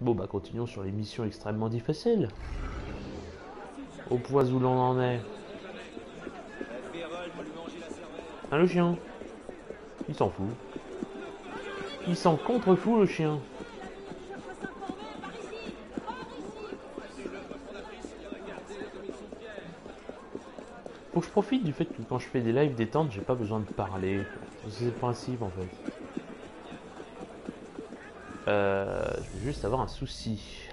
Bon bah continuons sur les missions extrêmement difficiles. Au point où l'on en est. Ah le chien? Il s'en fout. Il s'en contre-fout le chien. Faut que je profite du fait que quand je fais des lives détente, j'ai pas besoin de parler. C'est le principe en fait. Euh, je vais juste avoir un souci.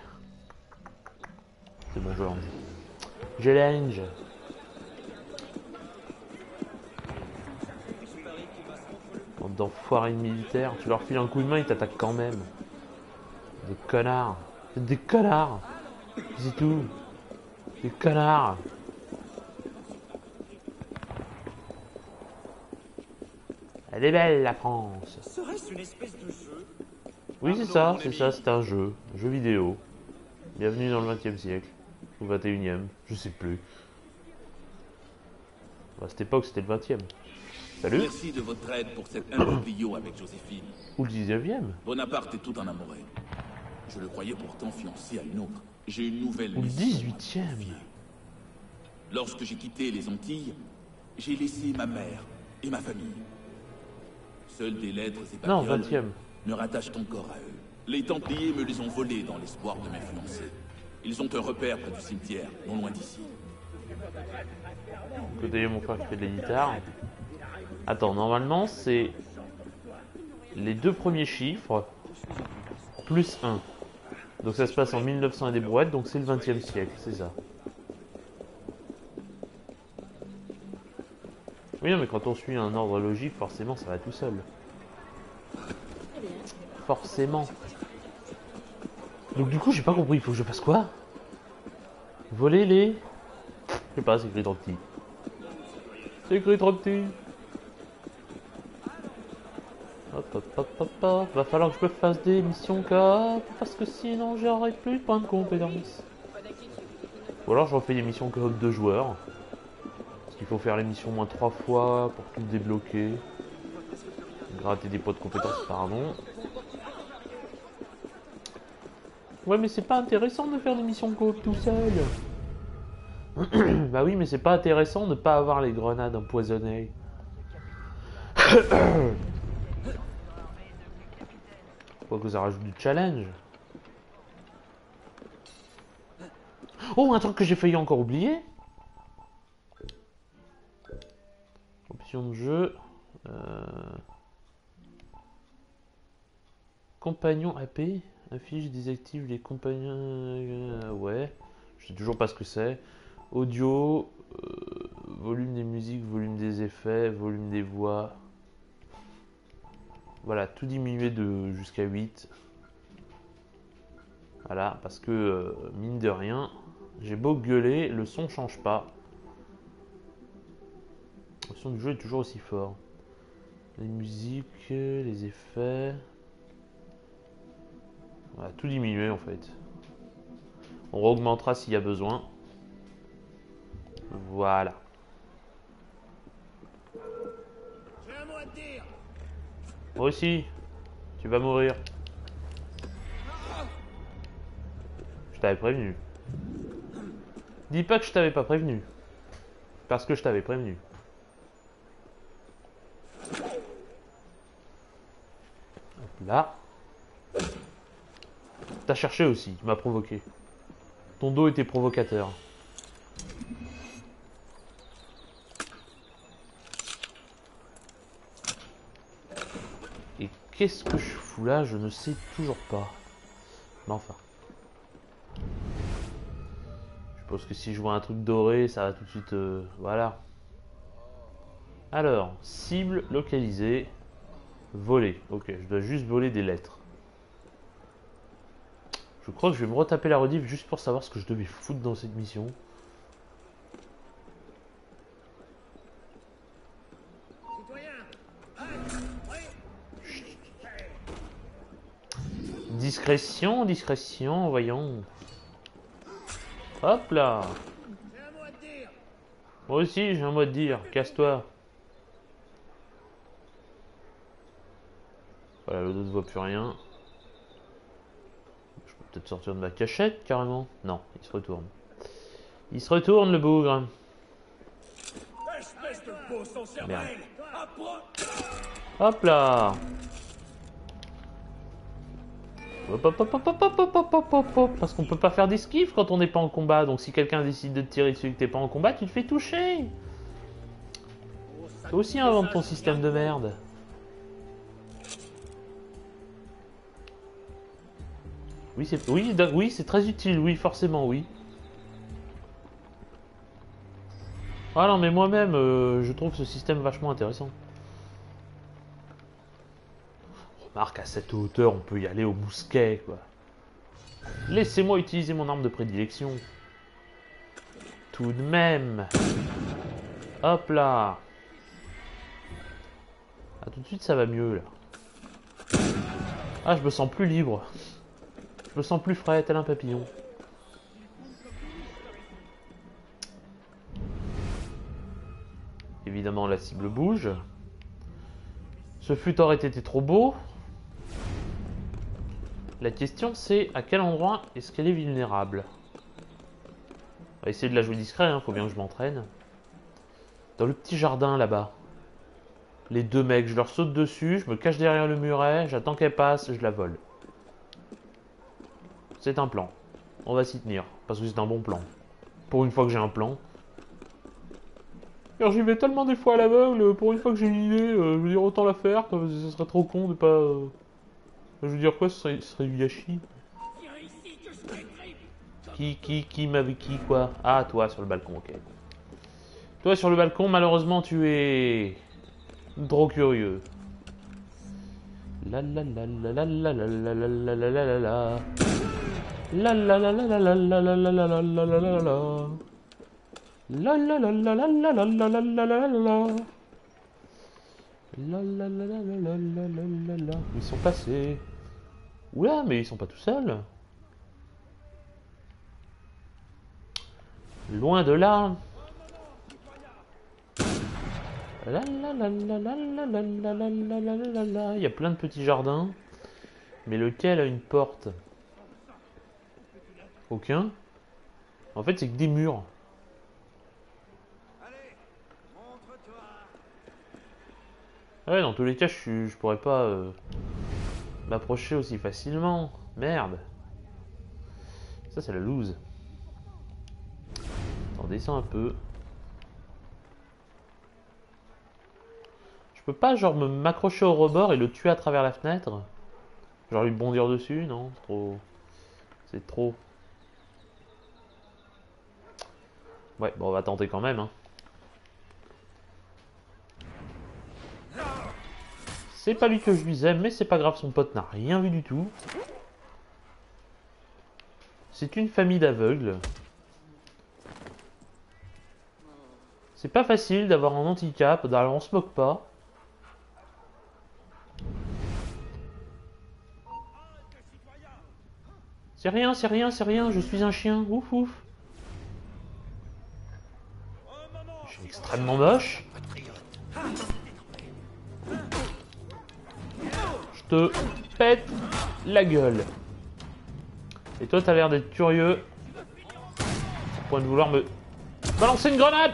C'est bon, je lance. Je lance. d'enfoirés militaires, tu leur files un coup de main, ils t'attaquent quand même. Des connards. Des connards. C'est tout. Des connards. Elle est belle la France. Serait-ce une espèce de jeu oui, c'est ça, c'est ça, c'est un jeu, un jeu vidéo. Bienvenue dans le 20 siècle, ou 21e, je sais plus. Bah, à cette époque, c'était le 20e. Salut Merci de votre aide pour cet imbroglio avec Joséphine. Ou le 19e Bonaparte est tout en amoureux. Je le croyais pourtant fiancé à une autre. J'ai une nouvelle Ou le 18e Lorsque j'ai quitté les Antilles, j'ai laissé ma mère et ma famille. Seules des lettres et Non, 20e ne rattache ton corps à eux. Les Templiers me les ont volés dans l'espoir de m'influencer. Ils ont un repère près du cimetière, non loin d'ici. D'ailleurs, mon frère qui fait de la guitare. Attends, normalement, c'est les deux premiers chiffres plus 1. Donc ça se passe en 1900 et des brouettes, donc c'est le 20e siècle, c'est ça. Oui, non, mais quand on suit un ordre logique, forcément, ça va tout seul. Forcément. Donc du coup, j'ai pas compris, il faut que je fasse quoi? Voler les... Je sais pas, c'est écrit trop petit. C'est écrit trop petit. Hop, hop, hop, hop, hop. Va falloir que je me fasse des missions coop, parce que sinon j'aurai plus de points de compétence. Ou alors je refais des missions coop de joueurs. Parce qu'il faut faire les missions au moins trois fois pour tout débloquer. Gratter des points de compétences, pardon. Ouais, mais c'est pas intéressant de faire des missions coop tout seul. bah oui, mais c'est pas intéressant de pas avoir les grenades empoisonnées. Faut que ça rajoute du challenge. Oh, un truc que j'ai failli encore oublier. Option de jeu. Euh... Compagnon AP. Affiche, désactive les compagnons. euh, ouais. Je sais toujours pas ce que c'est. Audio. euh, volume des musiques, volume des effets, volume des voix. Voilà, tout diminuer de jusqu'à 8. Voilà, parce que euh, mine de rien, j'ai beau gueuler, le son change pas. Le son du jeu est toujours aussi fort. Les musiques, les effets. Voilà, tout diminuer en fait. On augmentera s'il y a besoin. Voilà. J'ai un mot à te dire Moi aussi, tu vas mourir. Je t'avais prévenu. Dis pas que je t'avais pas prévenu. Parce que je t'avais prévenu. Hop là. T'as cherché aussi, tu m'as provoqué. Ton dos était provocateur. Et qu'est-ce que je fous là Je ne sais toujours pas. Mais enfin. Je pense que si je vois un truc doré, ça va tout de suite... euh, voilà. Alors, cible localisée. Voler. Ok, je dois juste voler des lettres. Je crois que je vais me retaper la rediff juste pour savoir ce que je devais foutre dans cette mission. Discrétion, discrétion, voyons. Hop là. Moi aussi, j'ai un mot à dire. Casse-toi. Voilà, l'autre ne voit plus rien. Peut-être sortir de ma cachette carrément. Non, il se retourne. Il se retourne le bougre. Hop là Hop, hop, hop, hop, hop, hop, hop, hop, hop, hop, Parce qu'on peut pas faire d'esquive quand on n'est pas en combat. Donc si quelqu'un décide de tirer dessus que t'es pas en combat, tu te fais toucher. Toi aussi invente ton système de merde. Oui, c'est très utile, oui, forcément, oui. Ah non, mais moi-même, euh, je trouve ce système vachement intéressant. Remarque, à cette hauteur, on peut y aller au mousquet, quoi. Laissez-moi utiliser mon arme de prédilection. Tout de même. Hop là. Ah, tout de suite, ça va mieux, là. Ah, je me sens plus libre. Je me sens plus frais, tel un papillon. Évidemment, la cible bouge. Ce fut aurait été trop beau. La question c'est à quel endroit est-ce qu'elle est vulnérable? On va essayer de la jouer discret, hein, faut bien que je m'entraîne. Dans le petit jardin là-bas. Les deux mecs, je leur saute dessus, je me cache derrière le muret, j'attends qu'elle passe, je la vole. C'est un plan. On va s'y tenir, parce que c'est un bon plan. Pour une fois que j'ai un plan. J'y vais tellement des fois à l'aveugle, pour une fois que j'ai une idée, euh, je veux dire autant la faire, ce serait trop con de pas... euh, Je veux dire quoi, ce serait. Qui, qui, qui m'avait qui, quoi Ah, toi, sur le balcon, ok. Toi, sur le balcon, malheureusement, tu es... Trop curieux. La. La la la la la la la la la la la la la la la. La la la la la la la la la la la la la. La la la la la. Ils sont passés. Oula, mais ils sont pas tout seuls. Loin de là. Il y a plein de petits jardins. Mais lequel a une porte Aucun. En fait, c'est que des murs. Ouais, dans tous les cas, je, je pourrais pas euh, m'approcher aussi facilement. Merde. Ça, c'est la loose. On descend un peu. Je peux pas, genre, m'accrocher au rebord et le tuer à travers la fenêtre? Genre lui bondir dessus? Non, trop. C'est trop. Ouais, bon, on va tenter quand même. Hein. C'est pas lui que je visais, mais c'est pas grave, son pote n'a rien vu du tout. C'est une famille d'aveugles. C'est pas facile d'avoir un handicap, alors on se moque pas. C'est rien, c'est rien, c'est rien, je suis un chien, ouf ouf. Je suis extrêmement moche. Je te pète la gueule. Et toi, t'as l'air d'être curieux. Au point de vouloir me balancer une grenade.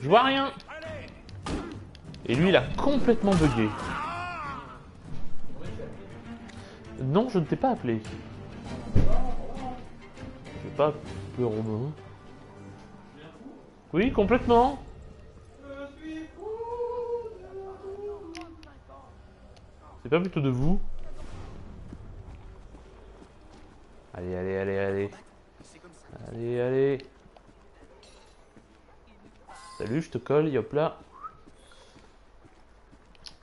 Je vois rien. Et lui, il a complètement bugué. Non, je ne t'ai pas appelé. Je vais pas appeler Romain. Oui, complètement. C'est pas plutôt de vous Allez, allez, allez, allez. Allez, allez. Salut, je te colle, hop là.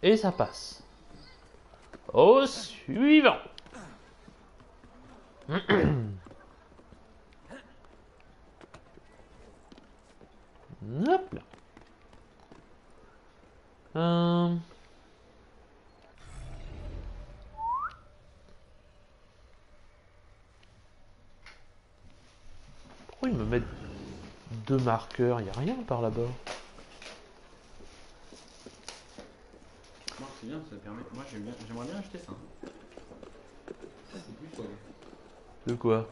Et ça passe. Au suivant. Hop là. Euh, Pourquoi ils me mettent deux marqueurs? Il a rien par là-bas. Moi, c'est bien, ça permet. Moi, j'aimerais bien acheter ça. Ça, c'est plus quoi. De quoi?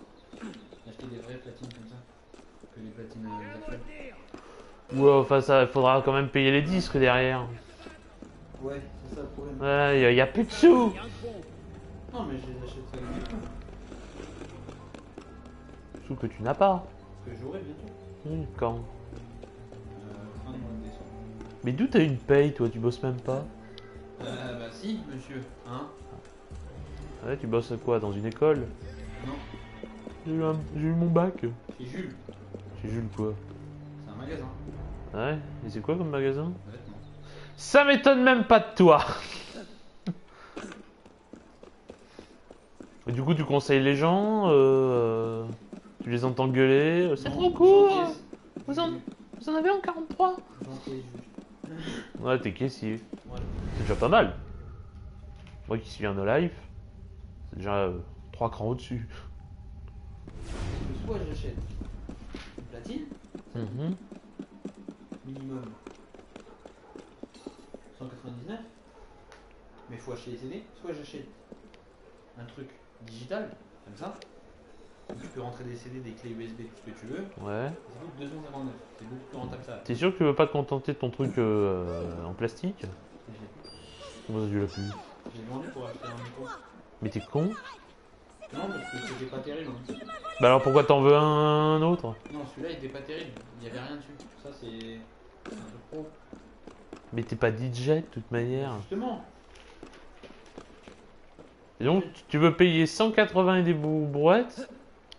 Acheter des vraies platines comme ça. Que les platines euh, actuelles. Ouais, enfin, ça, faudra quand même payer les disques derrière. Ouais, c'est ça le problème. Ouais, y a, y a plus de sous. Non, mais je les achèterai coûts. Sous que tu n'as pas. Que j'aurai bientôt. Hmm, quand Euh, fin du mois de décembre. Mais d'où t'as une paye, toi? Tu bosses même pas? Euh, bah si, monsieur. Hein Ouais, tu bosses à quoi Dans une école? Non, J'ai eu, un- j'ai eu mon bac. c'est Jules. J'ai Jules quoi? C'est un magasin. Ouais, et c'est quoi comme magasin? Ça m'étonne même pas de toi Et du coup, tu conseilles les gens euh, Tu les entends gueuler euh, C'est trop court. Vous en-. Vous en avez en 43 J'encaisse, Jules. Ouais, t'es caissier. Voilà. C'est déjà pas mal. Moi qui suis un no life, c'est déjà euh, trois crans au-dessus. J'achète platine, Mhm. Minimum 199, mais il faut acheter les CD. Soit j'achète un truc digital, comme ça, tu peux rentrer des CD, des clés USB, tout ce que tu veux, Ouais. ça coûte 259. C'est beaucoup plus rentable ça. T'es sûr que tu veux pas te contenter de ton truc euh, en plastique? J'ai Comment ça tu l'as plus j'ai vendu pour acheter un micro. Mais t'es con Non, parce que c'était pas terrible. hein. Bah alors pourquoi t'en veux un autre? Non, celui-là il était pas terrible, il y avait rien dessus. Ça c'est Mais t'es pas DJ de toute manière. Justement, Et donc tu veux payer 180 et des brouettes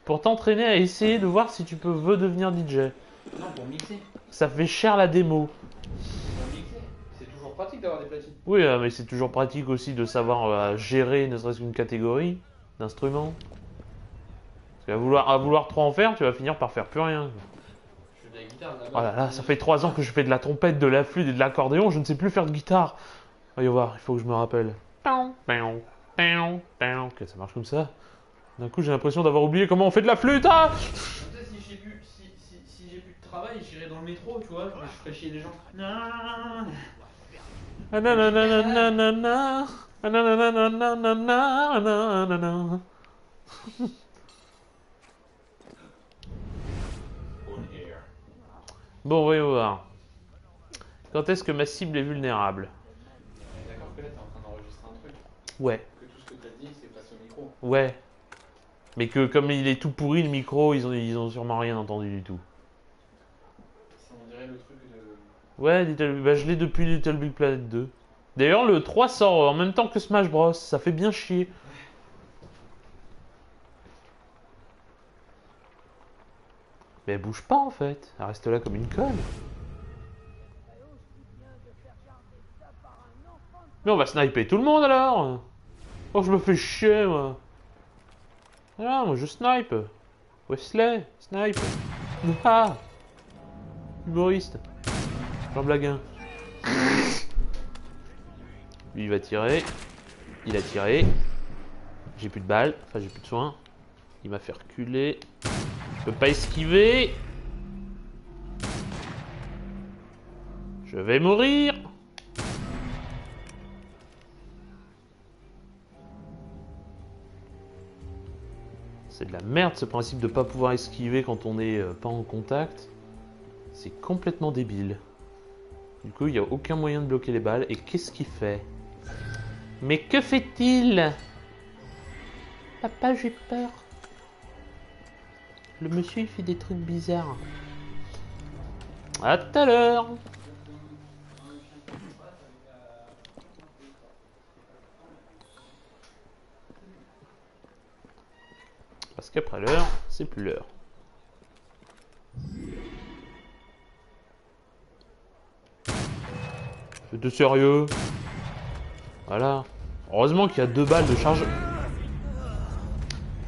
pour t'entraîner à essayer de voir si tu peux veux devenir DJ. non, pour mixer. Ça fait cher la démo. Pour mixer. C'est toujours pratique d'avoir des platines. Oui, euh, mais c'est toujours pratique aussi de savoir euh, gérer ne serait-ce qu'une catégorie d'instruments. Parce qu'à vouloir, à vouloir trop en faire, tu vas finir par faire plus rien. La guitare là-bas. Oh là là, ça fait trois ans que je fais de la trompette, de la flûte et de l'accordéon, je ne sais plus faire de guitare. Voyons voir, il faut que je me rappelle. Ok, ça marche comme ça. D'un coup, j'ai l'impression d'avoir oublié comment on fait de la flûte. Ah si j'ai plus, si, si, si j'ai plus de travail, j'irai dans le métro, tu vois, je ferai chier les gens. Ah. Ah. Bon, voyons voir. Quand est-ce que ma cible est vulnérable? D'accord que là t'es en train d'enregistrer un truc, Ouais, que tout ce que t'as dit c'est passé au micro. ouais. Mais que comme il est tout pourri le micro, ils ont, ils ont sûrement rien entendu du tout. Ça on dirait le truc de. Ouais, Little- bah, je l'ai depuis Little Planet 2. D'ailleurs, le 3 sort en même temps que Smash Bros. Ça fait bien chier. Mais elle bouge pas en fait. Elle reste là comme une conne. Mais on va sniper tout le monde alors. Oh, je me fais chier moi. Ah, moi je snipe. Wesley, snipe. Ah Humoriste. Jean Blaguin. Lui, il va tirer. Il a tiré. J'ai plus de balles. Enfin, j'ai plus de soins. Il m'a fait reculer. Je peux pas esquiver. Je vais mourir. C'est de la merde ce principe de pas pouvoir esquiver quand on est euh, pas en contact. C'est complètement débile. Du coup, il n'y a aucun moyen de bloquer les balles. Et qu'est-ce qu'il fait? Mais que fait-il? Papa, j'ai peur. Le monsieur, il fait des trucs bizarres. À tout à l'heure. Parce qu'après l'heure, c'est plus l'heure. C'est de sérieux? Voilà. Heureusement qu'il y a deux balles de charge.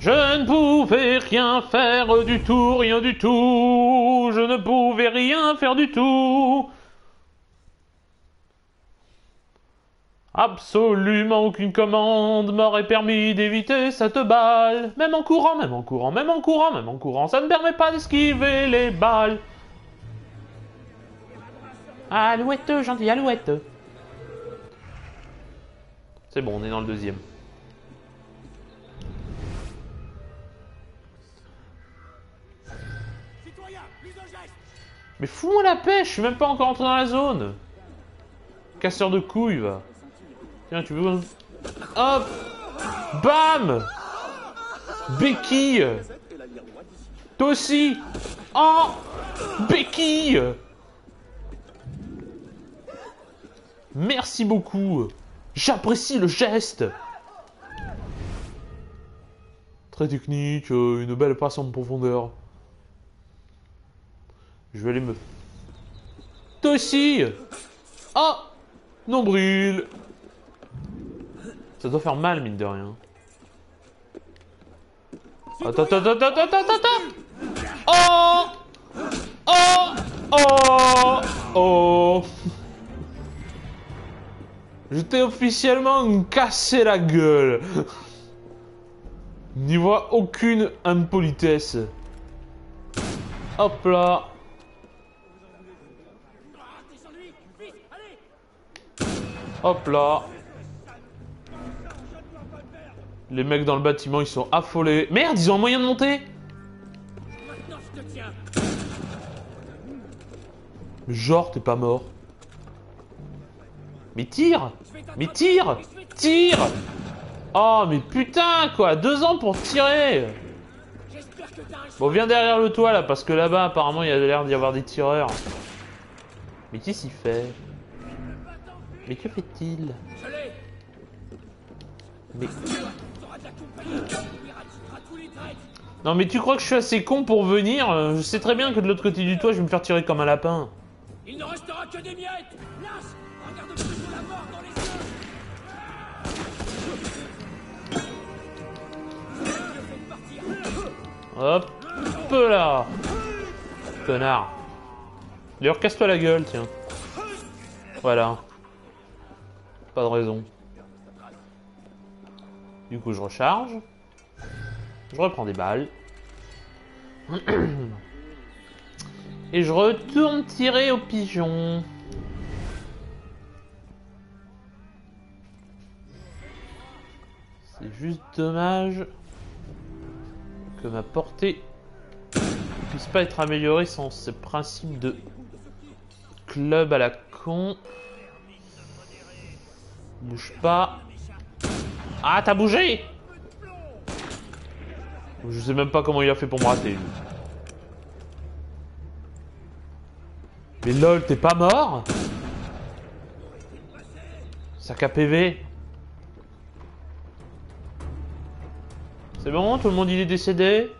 Je ne pouvais rien faire du tout, rien du tout. Je ne pouvais rien faire du tout. Absolument aucune commande m'aurait permis d'éviter cette balle. Même en courant, même en courant, même en courant, même en courant, ça ne permet pas d'esquiver les balles. Alouette, gentil alouette. C'est bon, on est dans le deuxième. Mais fous-moi la paix, je suis même pas encore entré dans la zone. Casseur de couilles, va. Tiens, tu veux... Hop. Bam. Béquille. Toi aussi. Oh Béquille. Merci beaucoup. J'apprécie le geste. Très technique, euh, une belle passe en profondeur. Je vais aller me... Toi aussi Ah Nombril Ça doit faire mal, mine de rien. Attends, attends, attends, attends, attends, attends. Oh Oh Oh Oh. Je t'ai officiellement cassé la gueule. N'y voit aucune impolitesse. Hop là Hop là. Les mecs dans le bâtiment, ils sont affolés. Merde, ils ont un moyen de monter Genre, t'es pas mort. Mais tire Mais tire Tire Oh, mais putain, quoi Deux ans pour tirer Bon, viens derrière le toit, là, parce que là-bas, apparemment, il y a l'air d'y avoir des tireurs. Mais qui s'y fait? Mais que fait-il? Mais... Non mais tu crois que je suis assez con pour venir? Euh, Je sais très bien que de l'autre côté du toit, je vais me faire tirer comme un lapin. Il ne restera que des miettes Regarde plus la mort dans les yeux Hop là Connard D'ailleurs, casse-toi la gueule, tiens. Voilà. Pas de raison. Du coup, je recharge. Je reprends des balles. Et je retourne tirer au pigeon. C'est juste dommage que ma portée ne puisse pas être améliorée sans ce principe de club à la con. Bouge pas. Ah, t'as bougé Je sais même pas comment il a fait pour me rater, Mais lol, t'es pas mort Sac à PV C'est bon Tout le monde il est décédé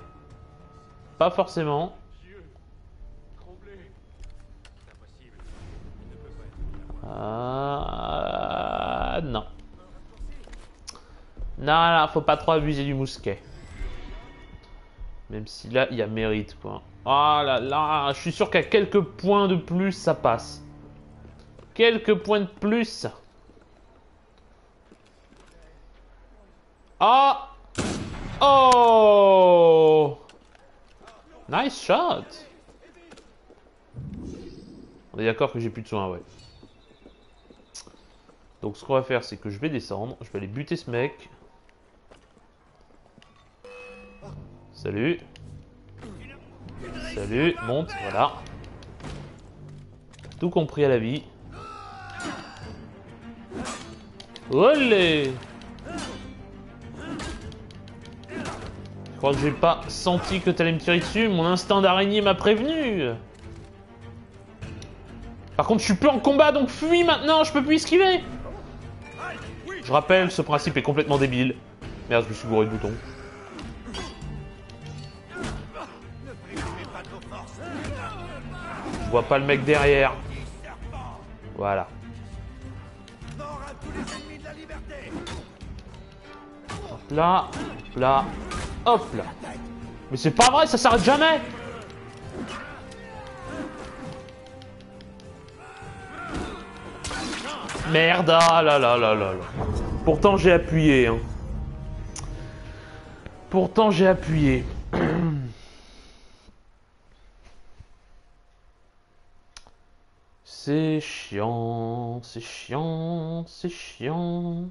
Pas forcément. Ah, non. Non, non, faut pas trop abuser du mousquet. Même si là, il y a mérite, quoi. Ah là là, je suis sûr qu'à quelques points de plus, ça passe. Quelques points de plus. Ah Oh Nice shot On est d'accord que j'ai plus de soins, ouais. Donc ce qu'on va faire, c'est que je vais descendre. Je vais aller buter ce mec. Salut. Salut, monte, voilà. Tout compris à la vie. Olé Je crois que j'ai pas senti que t'allais me tirer dessus. Mon instinct d'araignée m'a prévenu. Par contre, je suis plus en combat, donc fuis maintenant, je peux plus esquiver. Je rappelle, ce principe est complètement débile. Merde, je me suis bourré de boutons. Je vois pas le mec derrière. Voilà. Hop là, hop là, hop là. Mais c'est pas vrai, ça s'arrête jamais Merde, ah là là là là là. Pourtant j'ai appuyé. Hein. Pourtant j'ai appuyé. C'est chiant, c'est chiant, c'est chiant.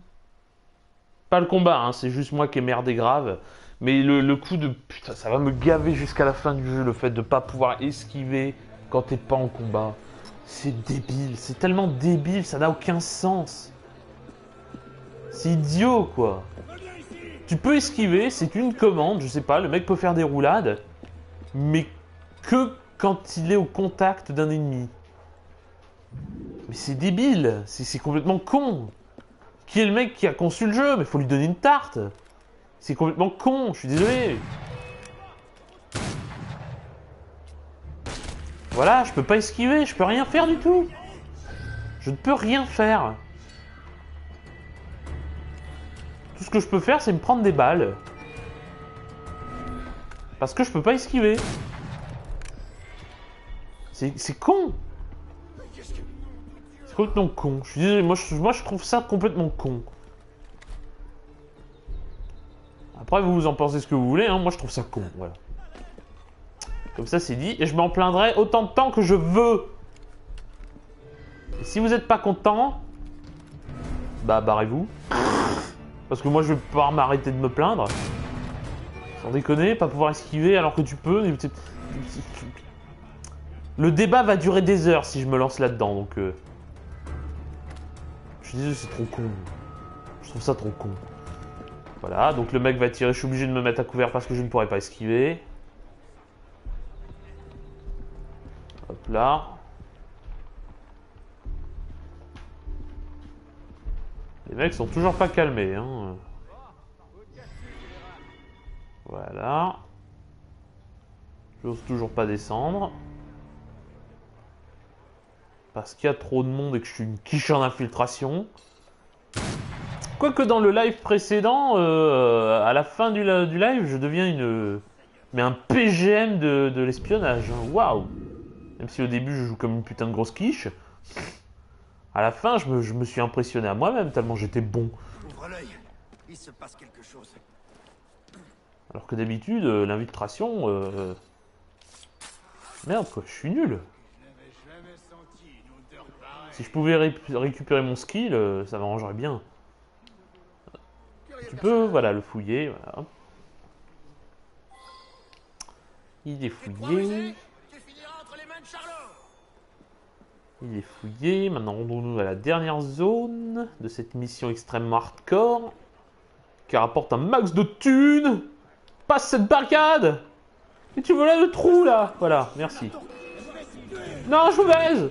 Pas le combat, hein, c'est juste moi qui ai merdé grave. Mais le, le coup de putain, ça va me gaver jusqu'à la fin du jeu, le fait de pas pouvoir esquiver quand t'es pas en combat. C'est débile, c'est tellement débile, ça n'a aucun sens. C'est idiot quoi. Tu peux esquiver, c'est une commande, je sais pas, le mec peut faire des roulades, mais que quand il est au contact d'un ennemi. Mais c'est débile, c'est complètement con. Qui est le mec qui a conçu le jeu? Mais faut lui donner une tarte. C'est complètement con, je suis désolé. Voilà, je peux pas esquiver, je peux rien faire du tout. Je ne peux rien faire. Tout ce que je peux faire, c'est me prendre des balles. Parce que je peux pas esquiver. C'est con. C'est complètement con. Je suis désolé, moi je, moi je trouve ça complètement con. Après, vous vous en pensez ce que vous voulez, hein. moi je trouve ça con, voilà. Comme ça c'est dit, et je m'en plaindrai autant de temps que je veux. Et si vous n'êtes pas content, bah barrez-vous. Parce que moi je vais pas m'arrêter de me plaindre. Sans déconner, pas pouvoir esquiver alors que tu peux. Le débat va durer des heures si je me lance là-dedans, donc... euh, Je suis désolé, c'est trop con. Je trouve ça trop con. Voilà, donc le mec va tirer, je suis obligé de me mettre à couvert parce que je ne pourrais pas esquiver. Là. Les mecs sont toujours pas calmés. Hein. Voilà. J'ose toujours pas descendre. Parce qu'il y a trop de monde et que je suis une quiche en infiltration. Quoique dans le live précédent, euh, à la fin du, du live, je deviens une... Mais un PGM de, l'espionnage. Waouh Même si au début je joue comme une putain de grosse quiche. À la fin, je me, je me suis impressionné à moi-même tellement j'étais bon. Ouvre l'œil. Il se passe quelque chose. Alors que d'habitude, euh, l'infiltration... euh, Merde quoi, je suis nul. Si je pouvais ré- récupérer mon skill, euh, ça m'arrangerait bien. Tu peux, voilà, le fouiller, voilà. Il est fouillé. Tu finiras entre les mains de Charlot. Il est fouillé. Maintenant, rendons-nous à la dernière zone de cette mission extrêmement hardcore. Qui rapporte un max de thunes. Passe cette barricade Et tu vois là le trou, là Voilà, merci. Non, je vous baise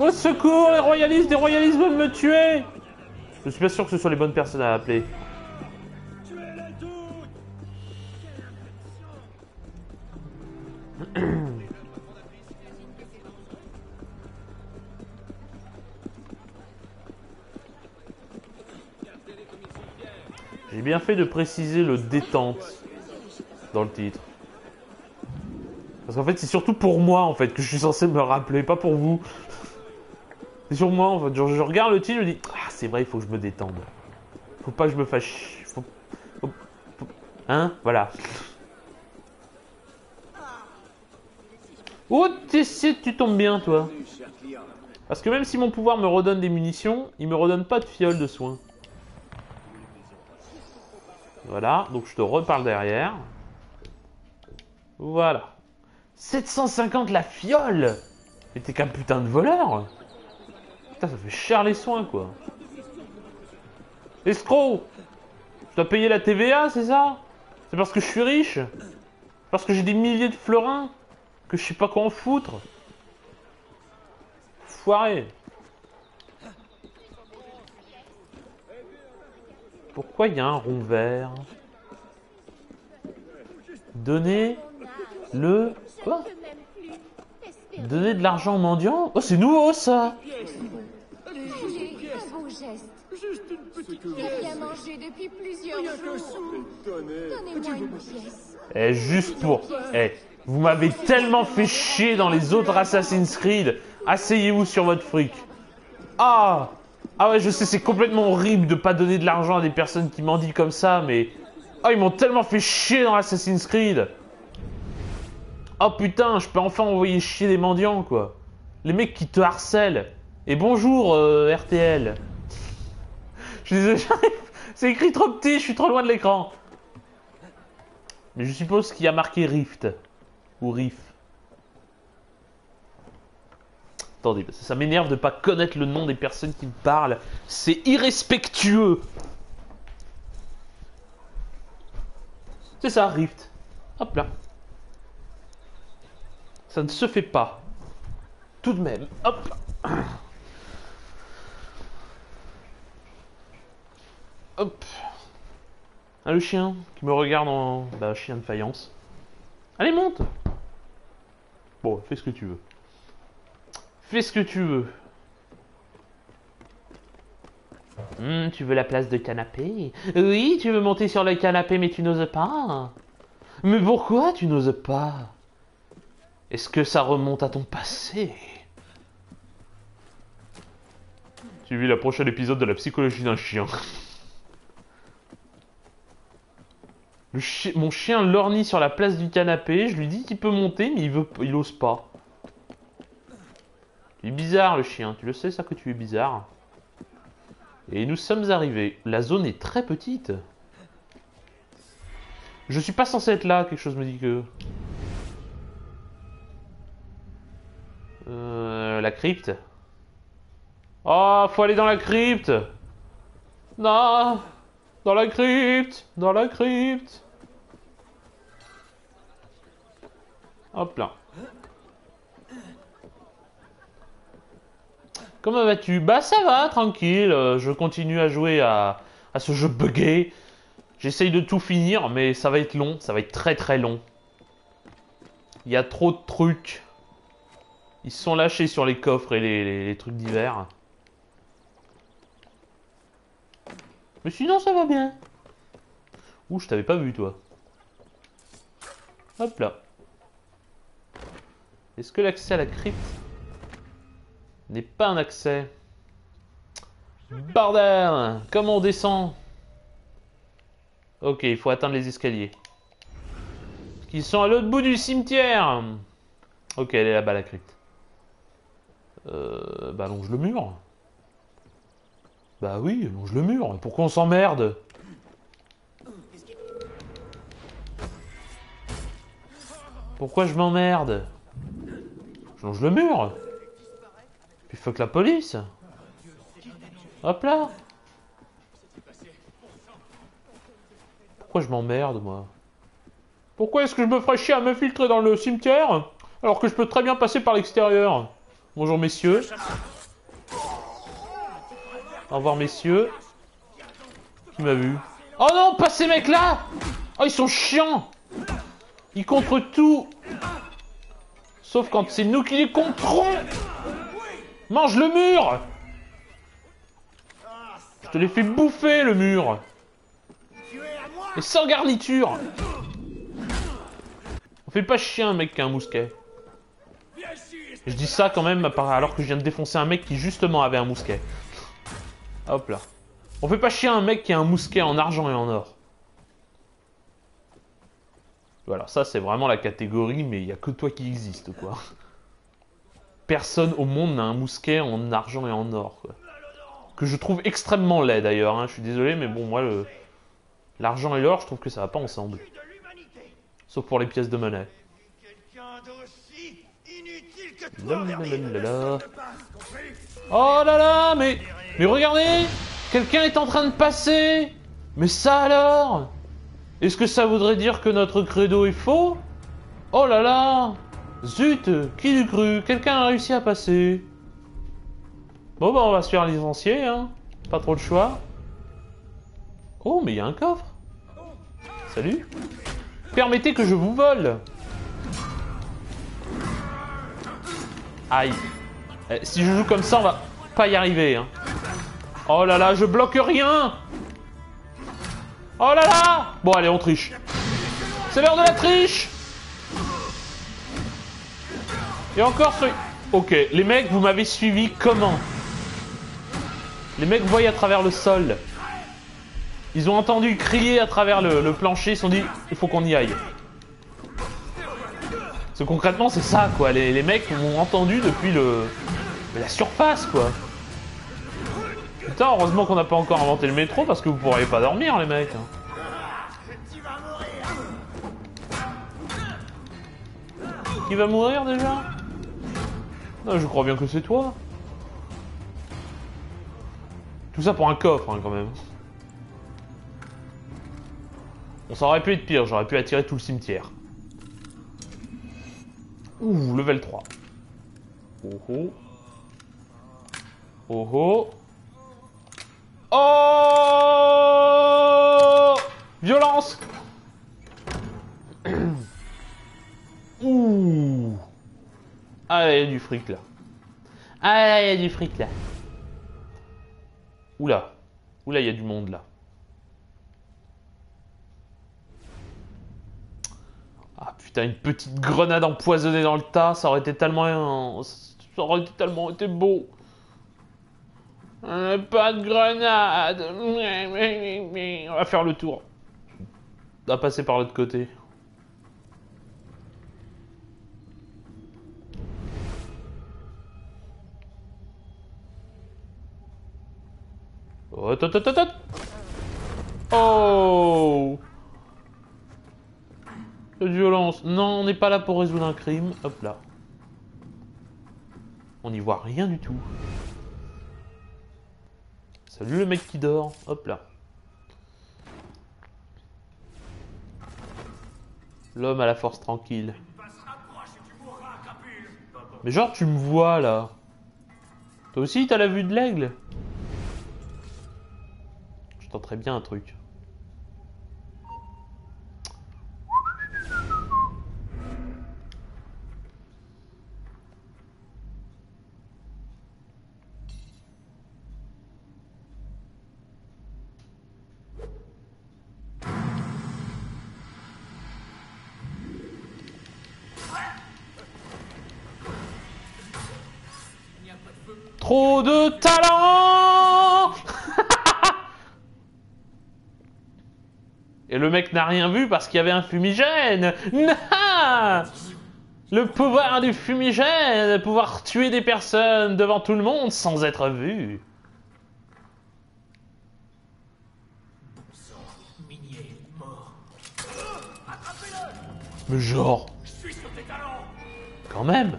Au secours, les royalistes, les royalistes veulent me tuer Je suis pas sûr que ce soit les bonnes personnes à appeler. J'ai bien fait de préciser le détente dans le titre. Parce qu'en fait, c'est surtout pour moi en fait que je suis censé me rappeler, pas pour vous. C'est sur moi en fait. Je regarde le titre, je me dis Ah, c'est vrai, il faut que je me détende. Faut pas que je me fâche. Hein Voilà. Oh, tu tombes bien, toi. Parce que même si mon pouvoir me redonne des munitions, il me redonne pas de fiole de soins. Voilà, donc je te reparle derrière. Voilà. 750 la fiole Mais t'es qu'un putain de voleur Putain, ça fait cher les soins, quoi. Escroc Je dois payer la TVA, c'est ça? C'est parce que je suis riche? Parce que j'ai des milliers de florins? Que je sais pas quoi en foutre. Foiré. Pourquoi il y a un rond vert? Donner le... Quoi? Donner de l'argent aux mendiants? Oh, c'est nouveau, ça! Un beau geste. J'ai rien mangé depuis plusieurs jours. Donnez-moi une pièce. Eh, juste pour... Eh, vous m'avez tellement fait chier dans les autres Assassin's Creed. Asseyez-vous sur votre fric. Ah Ah ouais, je sais, c'est complètement horrible de pas donner de l'argent à des personnes qui mendient comme ça, mais... Ah, ils m'ont tellement fait chier dans Assassin's Creed. Oh putain, je peux enfin envoyer chier des mendiants, quoi. Les mecs qui te harcèlent. Et bonjour, euh, RTL. Je j'arrive- c'est écrit trop petit, je suis trop loin de l'écran. Mais je suppose qu'il y a marqué Rift. Ou Riff. Attendez, ça m'énerve de pas connaître le nom des personnes qui me parlent. C'est irrespectueux. C'est ça, Rift. Hop là. Ça ne se fait pas. Tout de même. Hop. Hop. Ah, le chien qui me regarde en. Bah, chien de faïence. Allez, monte Bon, fais ce que tu veux. Fais ce que tu veux. Hmm, tu veux la place de canapé? Oui, tu veux monter sur le canapé, mais tu n'oses pas. Mais pourquoi tu n'oses pas? Est-ce que ça remonte à ton passé? Tu vis le prochain épisode de la psychologie d'un chien. Mon chien lorgne sur la place du canapé. Je lui dis qu'il peut monter, mais il veut, il ose pas. Il est bizarre le chien. Tu le sais ça que tu es bizarre. Et nous sommes arrivés. La zone est très petite. Je suis pas censé être là. Quelque chose me dit que. Euh, la crypte. Oh, faut aller dans la crypte. Non. Dans la crypte Dans la crypte Hop là. Comment vas-tu? Bah ça va, tranquille. euh, Je continue à jouer à, ce jeu buggé. J'essaye de tout finir, mais ça va être long. Ça va être très très long. Il y a trop de trucs. Ils se sont lâchés sur les coffres et les trucs divers. Mais sinon, ça va bien. Ouh, je t'avais pas vu, toi. Hop là. Est-ce que l'accès à la crypte n'est pas un accès? Bordel Comment on descend? Ok, il faut atteindre les escaliers. Qui sont à l'autre bout du cimetière Ok, elle est là-bas, la crypte. Euh... Bah, longe le mur. Bah oui, longe le mur. Pourquoi on s'emmerde? Pourquoi je m'emmerde? Je longe le mur. Puis fuck la police. Hop là. Pourquoi je m'emmerde, moi? Pourquoi est-ce que je me ferais chier à m'infiltrer dans le cimetière alors que je peux très bien passer par l'extérieur? Bonjour, messieurs. Au revoir, messieurs. Qui m'a vu Oh non, pas ces mecs-là. Oh, ils sont chiants. Ils contre tout. Sauf quand c'est nous qui les controns. Mange le mur. Je te l'ai fait bouffer, le mur. Et sans garniture. On fait pas chier un mec qui a un mousquet. Et je dis ça quand même alors que je viens de défoncer un mec qui justement avait un mousquet. Hop là. On fait pas chier un mec qui a un mousquet en argent et en or. Voilà, ça c'est vraiment la catégorie, mais il n'y a que toi qui existe, quoi. Personne au monde n'a un mousquet en argent et en or, quoi. Que je trouve extrêmement laid d'ailleurs, hein. je suis désolé, mais bon, moi, le... l'argent et l'or, je trouve que ça va pas ensemble. Sauf pour les pièces de monnaie. Oh là là, mais... Regardez Quelqu'un est en train de passer Mais ça alors? Est-ce que ça voudrait dire que notre credo est faux? Oh là là Zut Qui l'eût cru? Quelqu'un a réussi à passer. Bon bah on va se faire licencier, hein. Pas trop de choix. Oh mais il y a un coffre Salut Permettez que je vous vole Aïe. Eh, si je joue comme ça, on va pas y arriver. Hein. Oh là là, je bloque rien Oh là là Bon, allez, on triche. C'est l'heure de la triche Et encore ce... Ok, les mecs, vous m'avez suivi comment? Les mecs voient à travers le sol. Ils ont entendu crier à travers le, plancher, ils se sont dit, il faut qu'on y aille. Parce que concrètement, c'est ça, quoi. Les, les mecs m'ont entendu depuis le... la surface, quoi. Putain, heureusement qu'on n'a pas encore inventé le métro parce que vous pourriez pas dormir, les mecs. hein. Qui va mourir déjà? Non, je crois bien que c'est toi. Tout ça pour un coffre, hein, quand même. On ça aurait pu être pire, j'aurais pu attirer tout le cimetière. Ouh, level 3. Oh oh. Oh oh. Oh Violence Ouh Ah, il y a du fric là. Ah, il y a du fric là. Oula. Oula, il y a du monde là. Ah putain, une petite grenade empoisonnée dans le tas, ça aurait été tellement... Ça aurait été tellement été beau. Euh, pas de grenade. On va faire le tour. On va passer par l'autre côté. Oh, tot, tot, tot. Oh De violence. Non, on n'est pas là pour résoudre un crime. Hop là. On n'y voit rien du tout. Salut le mec qui dort. Hop là. L'homme à la force tranquille. Mais genre tu me vois là. Toi aussi t'as la vue de l'aigle? Je tenterais bien un truc. De talent. Et le mec n'a rien vu parce qu'il y avait un fumigène. Le pouvoir du fumigène, pouvoir tuer des personnes devant tout le monde sans être vu. Mais genre... Quand même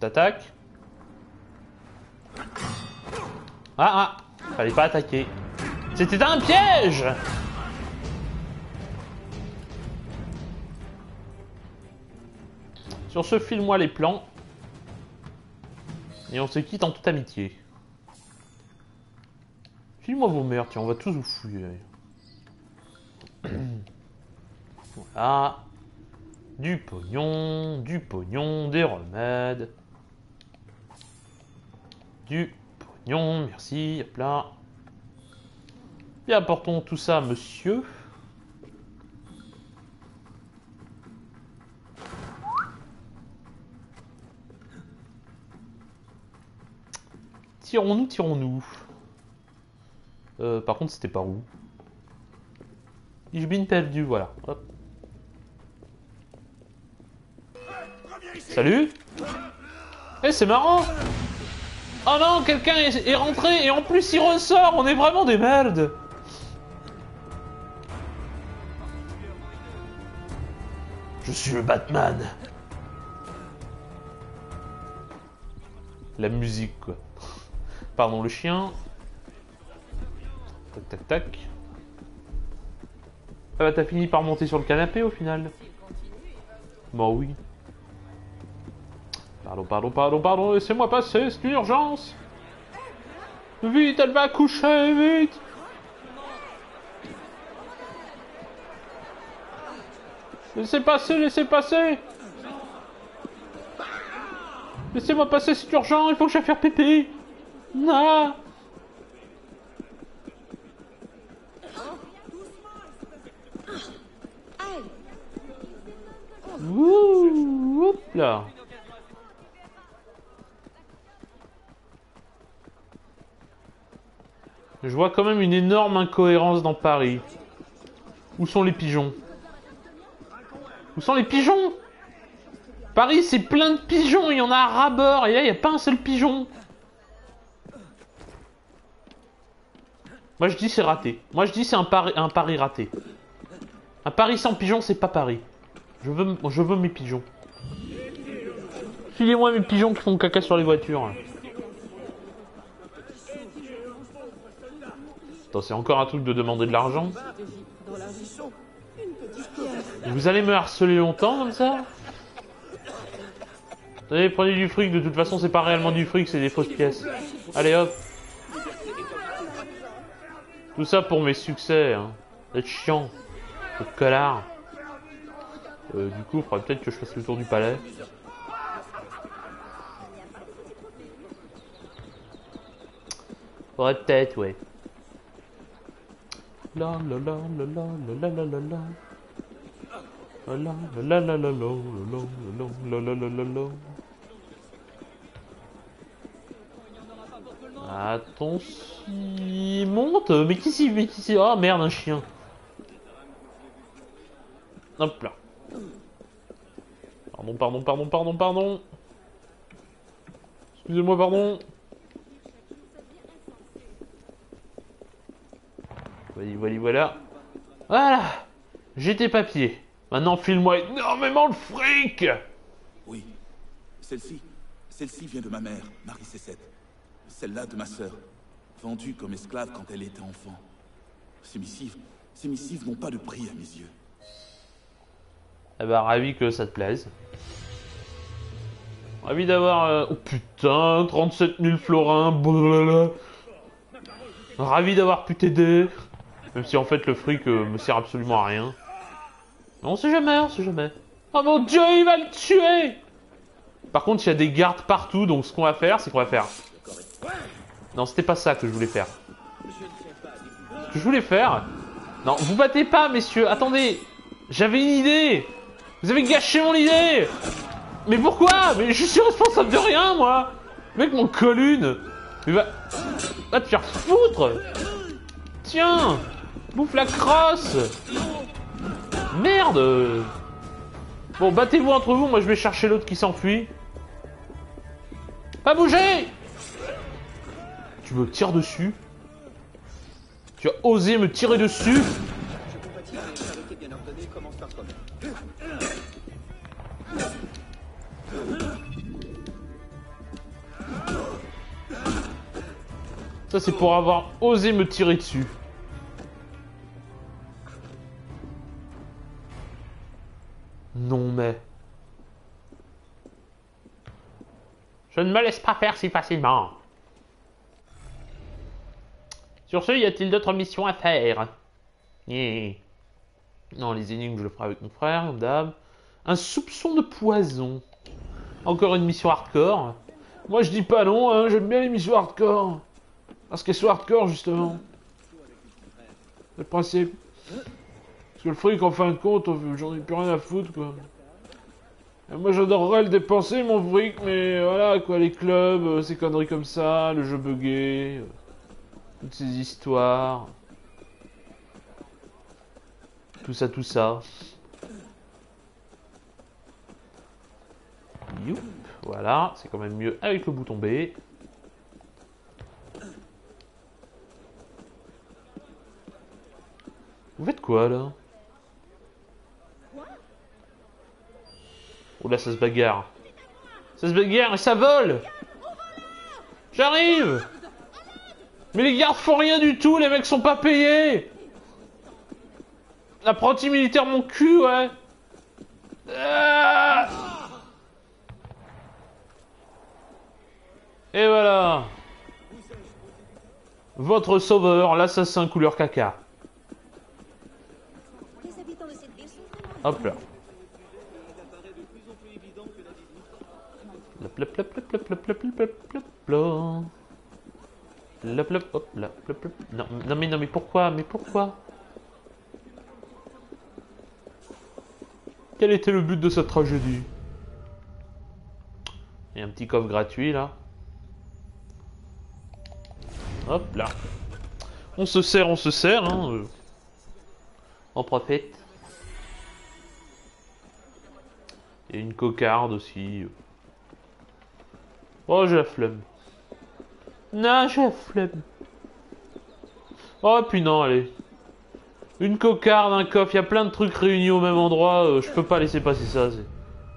T'attaques Ah ah Fallait pas attaquer. C'était un piège Sur ce, file-moi les plans. Et on se quitte en toute amitié. File-moi vos mères, tiens, on va tous vous fouiller. voilà. Du pognon, du pognon, des remèdes. Du pognon, merci, hop là. Bien, apportons tout ça, monsieur. Tirons-nous, tirons-nous. Euh, par contre, c'était par où? Ich bin perdu, voilà. Salut Eh, c'est marrant Oh non, quelqu'un est, rentré et en plus il ressort On est vraiment des merdes Je suis le Batman La musique, quoi. Pardon, le chien. Tac, tac, tac. Ah bah t'as fini par monter sur le canapé au final. Bon oui. Pardon, pardon, pardon, pardon, laissez-moi passer, c'est une urgence. Vite, elle va accoucher, vite. Laissez passer, laissez passer. Laissez-moi passer, c'est urgent, il faut que j'aille faire pipi. Non. Ouh, là. Je vois quand même une énorme incohérence dans Paris. Où sont les pigeons? Où sont les pigeons? Paris, c'est plein de pigeons, il y en a à rabord, et là, il n'y a pas un seul pigeon. Moi, je dis c'est raté. Moi, je dis c'est un pari, un pari raté. Un pari sans pigeons, c'est pas Paris. Je veux, je veux mes pigeons. Filez-moi mes pigeons qui font caca sur les voitures. Attends, c'est encore un truc de demander de l'argent Vous allez me harceler longtemps comme ça Allez, prenez du fric, de toute façon c'est pas réellement du fric, c'est des fausses pièces. Allez hop Tout ça pour mes succès, hein. D'être chiant. Le connard. Euh, du coup, il faudrait peut-être que je fasse le tour du palais. Faudrait peut-être, ouais. La la la la la la la la la. La la la la la la la la la la la la la. Attention, il monte, mais qui s'y mais qui s'y Ah merde, un chien. Hop là. Pardon, pardon, pardon, pardon, pardon. Excusez-moi, pardon. Voilà, voilà, voilà. Voilà J'ai tes papiers. Maintenant, file-moi énormément de fric Oui. Celle-ci, celle-ci vient de ma mère, Marie Cécette. Celle-là de ma sœur, vendue comme esclave quand elle était enfant. Ces missives, ces missives n'ont pas de prix à mes yeux. Eh ben, ravi que ça te plaise. Ravi d'avoir... euh, Oh putain, 37 000 florins, blablabla. Ravi d'avoir pu t'aider. Même si en fait le fric euh, me sert absolument à rien. Mais on sait jamais, on sait jamais. Oh mon dieu, il va le tuer! Par contre, il y a des gardes partout, donc ce qu'on va faire, c'est qu'on va faire... Non, c'était pas ça que je voulais faire. Ce que je voulais faire... Non, vous battez pas, messieurs, attendez J'avais une idée. Vous avez gâché mon idée. Mais pourquoi? Mais je suis responsable de rien, moi. Mec, mon colune. Mais va... Va te faire foutre. Tiens Bouffe la crosse Merde Bon, battez-vous entre vous, moi je vais chercher l'autre qui s'enfuit. Pas bouger Tu me tires dessus Tu as osé me tirer dessus. Ça, c'est pour avoir osé me tirer dessus. Non, mais... Je ne me laisse pas faire si facilement. Sur ce, y a-t-il d'autres missions à faire? Yeah. Non, les énigmes, je le ferai avec mon frère, comme. Un soupçon de poison. Encore une mission hardcore. Moi, je dis pas non, hein, j'aime bien les missions hardcore. Parce qu'elles sont hardcore, justement. Le principe. Parce que le fric, en fin de compte, j'en ai plus rien à foutre, quoi. Moi, j'adorerais le dépenser, mon fric, mais voilà, quoi, les clubs, euh, ces conneries comme ça, le jeu buggé, euh, toutes ces histoires. Tout ça, tout ça. Youp, voilà, c'est quand même mieux avec le bouton B. Vous faites quoi là? Oh là ça se bagarre. Ça se bagarre et ça vole J'arrive Mais les gardes font rien du tout, les mecs sont pas payés L'apprenti militaire mon cul, ouais Ah Et voilà Votre sauveur, l'assassin couleur caca. Hop là. Non, mais non mais pourquoi Mais pourquoi? Quel était le but de cette tragédie? Il y a un petit coffre gratuit là. Hop là. On se sert, on se sert, hein. euh. On profite. Et une cocarde aussi. Oh, j'ai la flemme. Non, j'ai la flemme. Oh, puis non, allez. Une cocarde, un coffre, il y a plein de trucs réunis au même endroit. euh, je peux pas laisser passer ça.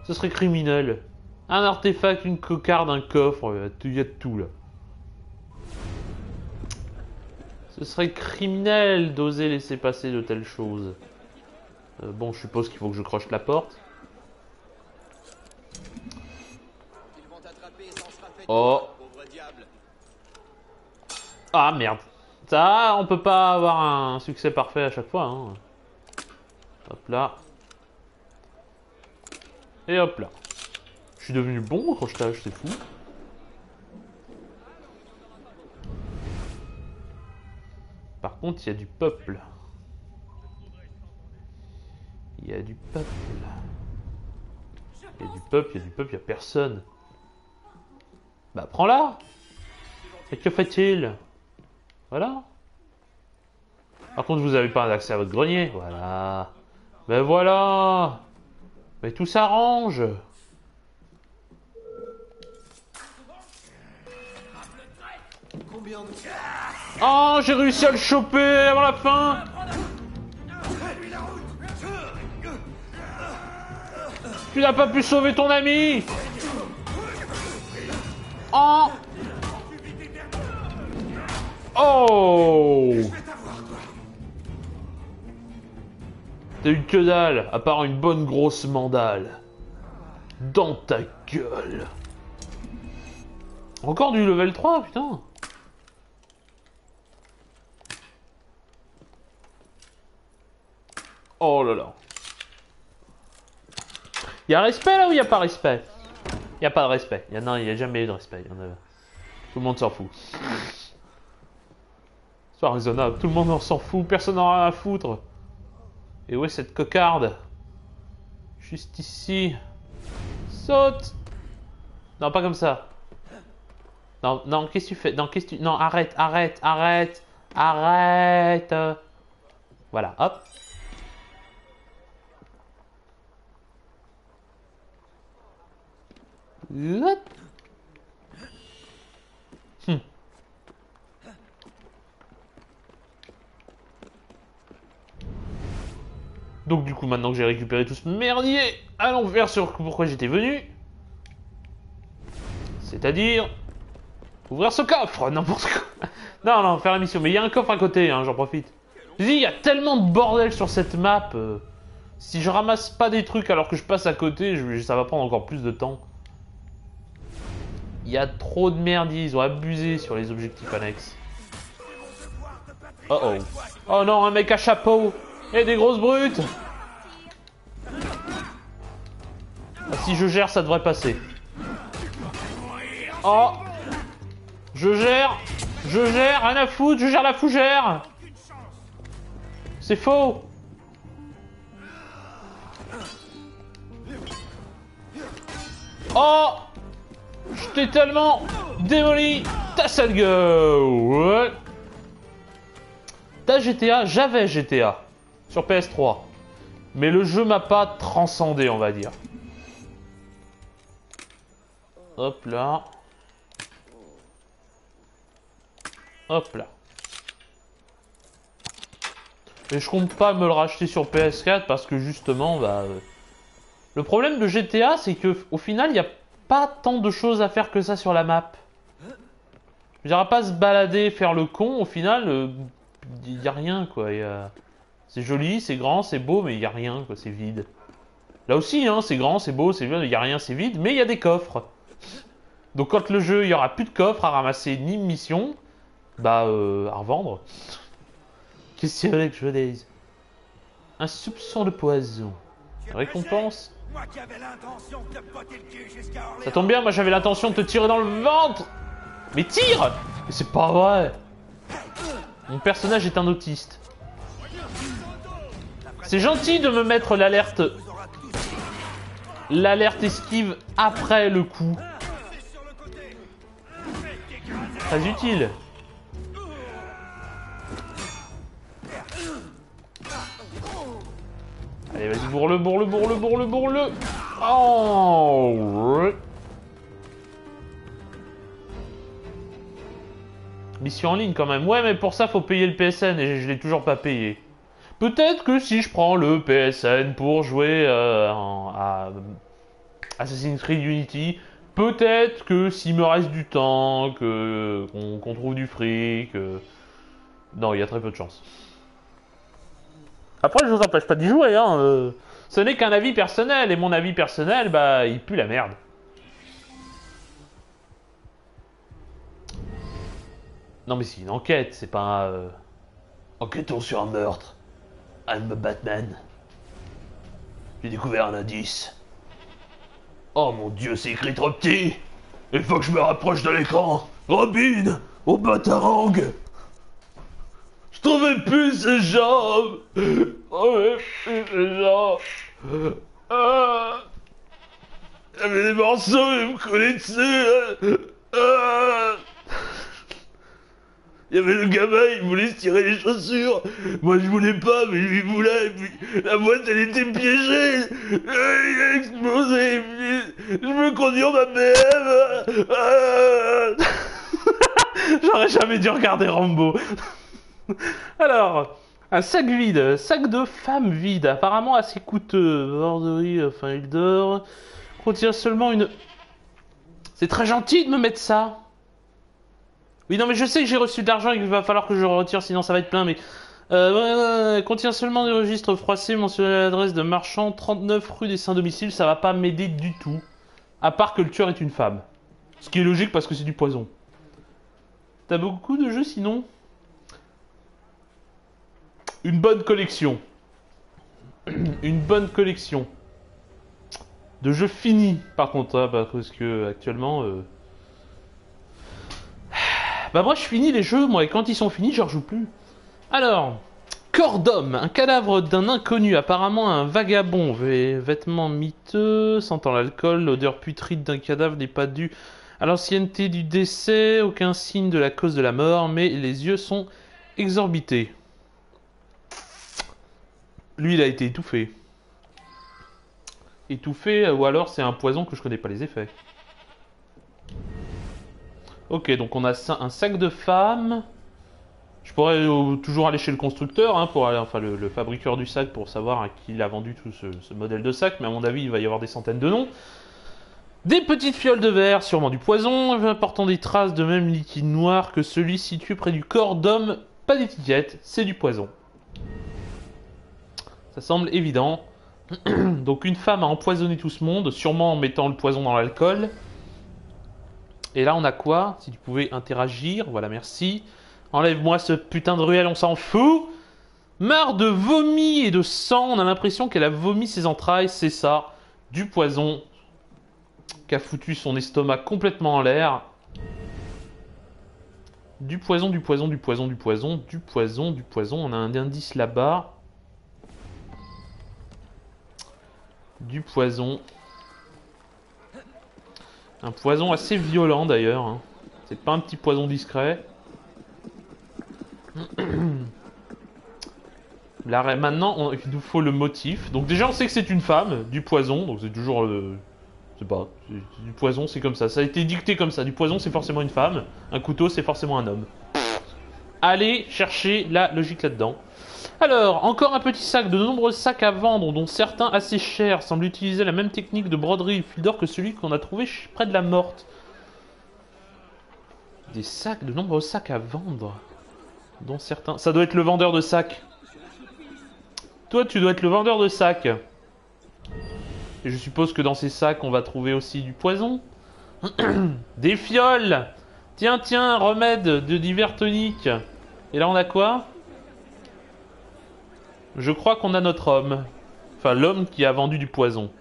Ce serait criminel. Un artefact, une cocarde, un coffre, il y a tout là. Ce serait criminel d'oser laisser passer de telles choses. Euh, bon, je suppose qu'il faut que je croche la porte. Ils vont t'attraper et s'en sera fait. Oh. Ah merde. Ça, on peut pas avoir un succès parfait à chaque fois. Hein. Hop là. Et hop là. Je suis devenu bon au crochetage, c'est fou. Par contre, il y a du peuple. Il y a du peuple. Il y a du peuple, il y a du peuple, il y a personne. Bah prends-la Et que fait-il? Voilà. Par contre, vous avez pas accès à votre grenier. Voilà. Ben voilà Mais tout s'arrange Oh, j'ai réussi à le choper avant la fin Tu n'as pas pu sauver ton ami Oh T'as eu que dalle, à part une bonne grosse mandale. Dans ta gueule. Encore du level 3, putain. Oh là là. Y a respect là ou y a pas respect? Y a pas de respect. Y a, non, y a jamais eu de respect. Y en a- Tout le monde s'en fout. C'est pas raisonnable. Tout le monde en s'en fout. Personne n'en a à foutre. Et où est cette cocarde? Juste ici. Saute Non, pas comme ça. Non, non, qu'est-ce que tu fais? Non, qu'est-ce que. Non, arrête, arrête, arrête, arrête. Voilà, hop. Hop. Hmm. Donc du coup, maintenant que j'ai récupéré tout ce merdier, allons faire sur pourquoi j'étais venu. C'est-à-dire... Ouvrir ce coffre N'importe quoi Non, non, faire la mission. Mais il y a un coffre à côté, hein, j'en profite. Il y a tellement de bordel sur cette map. euh, si je ramasse pas des trucs alors que je passe à côté, ça va prendre encore plus de temps. Il y a trop de merdier, ils ont abusé sur les objectifs annexes. Oh oh. Oh non, un mec à chapeau. Et des grosses brutes. Ah, Si je gère, ça devrait passer. Oh. Je gère. Je gère, rien à foutre, je gère la fougère. C'est faux. Oh Je t'ai tellement démoli ta sale gueule Ouais. T'as GTA J'avais GTA sur PS3. Mais le jeu m'a pas transcendé, on va dire. Hop là. Hop là. Et je compte pas me le racheter sur PS4 parce que justement, bah. euh, Le problème de GTA, c'est que au final, il n'y a pas tant de choses à faire que ça sur la map. Je pas se balader, faire le con, au final, il n'y a rien quoi. a- C'est joli, c'est grand, c'est beau, mais il n'y a rien quoi, c'est vide. Là aussi, hein, c'est grand, c'est beau, c'est vide, il n'y a rien, c'est vide, mais il y a des coffres. Donc quand le jeu, il y aura plus de coffres à ramasser ni mission, bah euh, à revendre. Qu'est-ce qu'il y que je dise? Un soupçon de poison. Récompense Ça tombe bien, moi j'avais l'intention de te tirer dans le ventre Mais tire Mais c'est pas vrai Mon personnage est un autiste. C'est gentil de me mettre l'alerte... L'alerte esquive après le coup. Très utile. Vas-y, bourre-le, bourre-le, bourre-le, bourre-le, bourre-le Oh ouais. missions en ligne quand même. Ouais, mais pour ça, faut payer le PSN et je, l'ai toujours pas payé. Peut-être que si je prends le PSN pour jouer euh, à Assassin's Creed Unity, peut-être que s'il me reste du temps, que qu'on trouve du fric, euh, non, il y a très peu de chance. Après, je vous empêche pas d'y jouer, hein. euh, ce n'est qu'un avis personnel et mon avis personnel, bah, il pue la merde. Non, mais c'est une enquête, c'est pas. euh, Enquêtons sur un meurtre. I'm a Batman. J'ai découvert un indice. Oh mon dieu, c'est écrit trop petit Il faut que je me rapproche de l'écran Robin Au batarang trouvais plus ses jambes Je trouvais plus ses jambes Ah Il y avait des morceaux, ils me collaient dessus Ah il y avait le gamin, il voulait se tirer les chaussures. Moi, je voulais pas, mais lui, il voulait. Et puis, la boîte, elle était piégée. Euh, Il a explosé. puis, je me conduis ma BM. Ah. J'aurais jamais dû regarder Rambo. Alors, un sac vide, sac de femme vide, apparemment assez coûteux. Borderie, enfin, il dort. Contient seulement une. C'est très gentil de me mettre ça. Oui, non, mais je sais que j'ai reçu de l'argent et qu'il va falloir que je retire, sinon ça va être plein, mais... Euh, contient seulement des registres froissés mentionnés à l'adresse de marchand 39 rue des Saints-Domiciles, ça va pas m'aider du tout. À part que le tueur est une femme. Ce qui est logique parce que c'est du poison. T'as beaucoup de jeux sinon? Une bonne collection. Une bonne collection. De jeux finis, par contre, hein, parce que actuellement... euh, bah moi je finis les jeux, moi, et quand ils sont finis, je rejoue plus. Alors, corps d'homme, un cadavre d'un inconnu, apparemment un vagabond, Vê- vêtements miteux, sentant l'alcool, l'odeur putride d'un cadavre n'est pas due à l'ancienneté du décès, aucun signe de la cause de la mort, mais les yeux sont exorbités. Lui, il a été étouffé. Étouffé, ou alors c'est un poison que je connais pas les effets. Ok, donc on a un sac de femmes. Je pourrais euh, toujours aller chez le constructeur, hein, pour aller, enfin le, le fabriqueur du sac, pour savoir à qui il a vendu tout ce, ce modèle de sac, mais à mon avis, il va y avoir des centaines de noms. Des petites fioles de verre, sûrement du poison, apportant des traces de même liquide noir que celui situé près du corps d'homme. Pas d'étiquette, c'est du poison. Ça semble évident. Donc une femme a empoisonné tout ce monde, sûrement en mettant le poison dans l'alcool. Et là, on a quoi? Si tu pouvais interagir, voilà, merci. Enlève-moi ce putain de ruelle, on s'en fout. Marre de vomi et de sang, on a l'impression qu'elle a vomi ses entrailles, c'est ça. Du poison qui a foutu son estomac complètement en l'air. Du poison, du poison, du poison, du poison, du poison, du poison. On a un indice là-bas. Du poison. Un poison assez violent d'ailleurs. hein. C'est pas un petit poison discret. Là, maintenant, il nous faut le motif. Donc déjà, on sait que c'est une femme, du poison. Donc c'est toujours... euh, c'est pas... Du poison, c'est comme ça. Ça a été dicté comme ça. Du poison, c'est forcément une femme. Un couteau, c'est forcément un homme. Allez chercher la logique là-dedans. Alors, encore un petit sac, de nombreux sacs à vendre, dont certains assez chers, semblent utiliser la même technique de broderie et fil d'or que celui qu'on a trouvé près de la morte. Des sacs, de nombreux sacs à vendre, dont certains... Ça doit être le vendeur de sacs. Toi, tu dois être le vendeur de sacs. Et je suppose que dans ces sacs, on va trouver aussi du poison. Des fioles Tiens, tiens, remède de divers toniques. Et là, on a quoi? Je crois qu'on a notre homme. Enfin, l'homme qui a vendu du poison.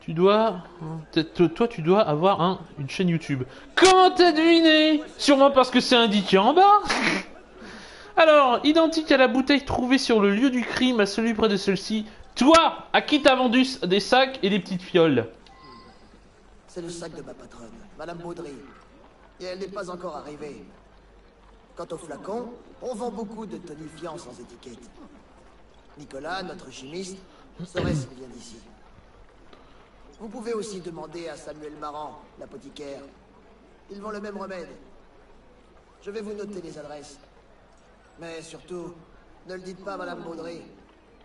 Tu dois... Toi, tu dois avoir un, une chaîne YouTube. Comment t'as deviné? Sûrement parce que c'est indiqué en bas Alors, identique à la bouteille trouvée sur le lieu du crime, à celui près de celle-ci. Toi, à qui t'as vendu des sacs et des petites fioles? C'est le sac de ma patronne, Madame Baudry. Et elle n'est pas encore arrivée. Quant au flacon, on vend beaucoup de tonifiants sans étiquette. Nicolas, notre chimiste, saurait s'il vient d'ici. Vous pouvez aussi demander à Samuel Maran, l'apothicaire. Ils vend le même remède. Je vais vous noter les adresses. Mais surtout, ne le dites pas à Madame Baudry.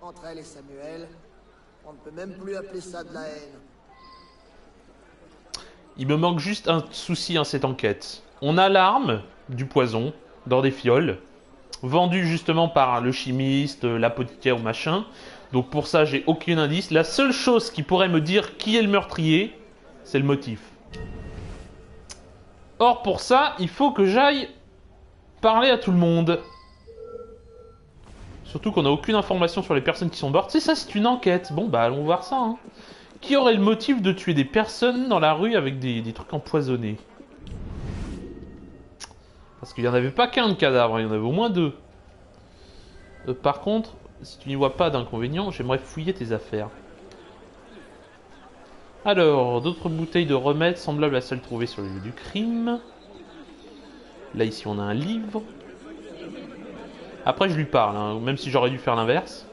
Entre elle et Samuel, on ne peut même plus appeler ça de la haine. Il me manque juste un souci à cette enquête. On a l'arme du poison dans des fioles, vendue justement par le chimiste, l'apothicaire ou machin. Donc pour ça, j'ai aucun indice. La seule chose qui pourrait me dire qui est le meurtrier, c'est le motif. Or pour ça, il faut que j'aille parler à tout le monde. Surtout qu'on n'a aucune information sur les personnes qui sont mortes. C'est ça, c'est une enquête. Bon bah allons voir ça. hein. Qui aurait le motif de tuer des personnes dans la rue avec des trucs empoisonnés? Parce qu'il n'y en avait pas qu'un de cadavre, il y en avait au moins deux. Euh, par contre, si tu n'y vois pas d'inconvénient, j'aimerais fouiller tes affaires. Alors, d'autres bouteilles de remèdes semblables à celles trouvées sur le lieu du crime. Là, ici, on a un livre. Après, je lui parle, hein, même si j'aurais dû faire l'inverse.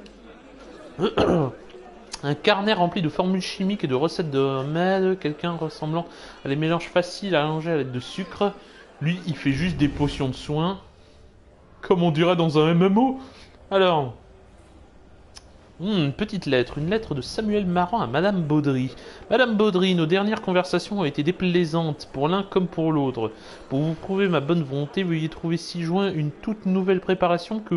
un carnet rempli de formules chimiques et de recettes de remèdes. Quelqu'un ressemblant à des mélanges faciles à allonger à l'aide de sucre. Lui, il fait juste des potions de soins. Comme on dirait dans un MMO. Alors. Hmm, une petite lettre, une lettre de Samuel Marant à Madame Baudry. Madame Baudry, nos dernières conversations ont été déplaisantes, pour l'un comme pour l'autre. Pour vous prouver ma bonne volonté, veuillez trouver ci-joint une toute nouvelle préparation que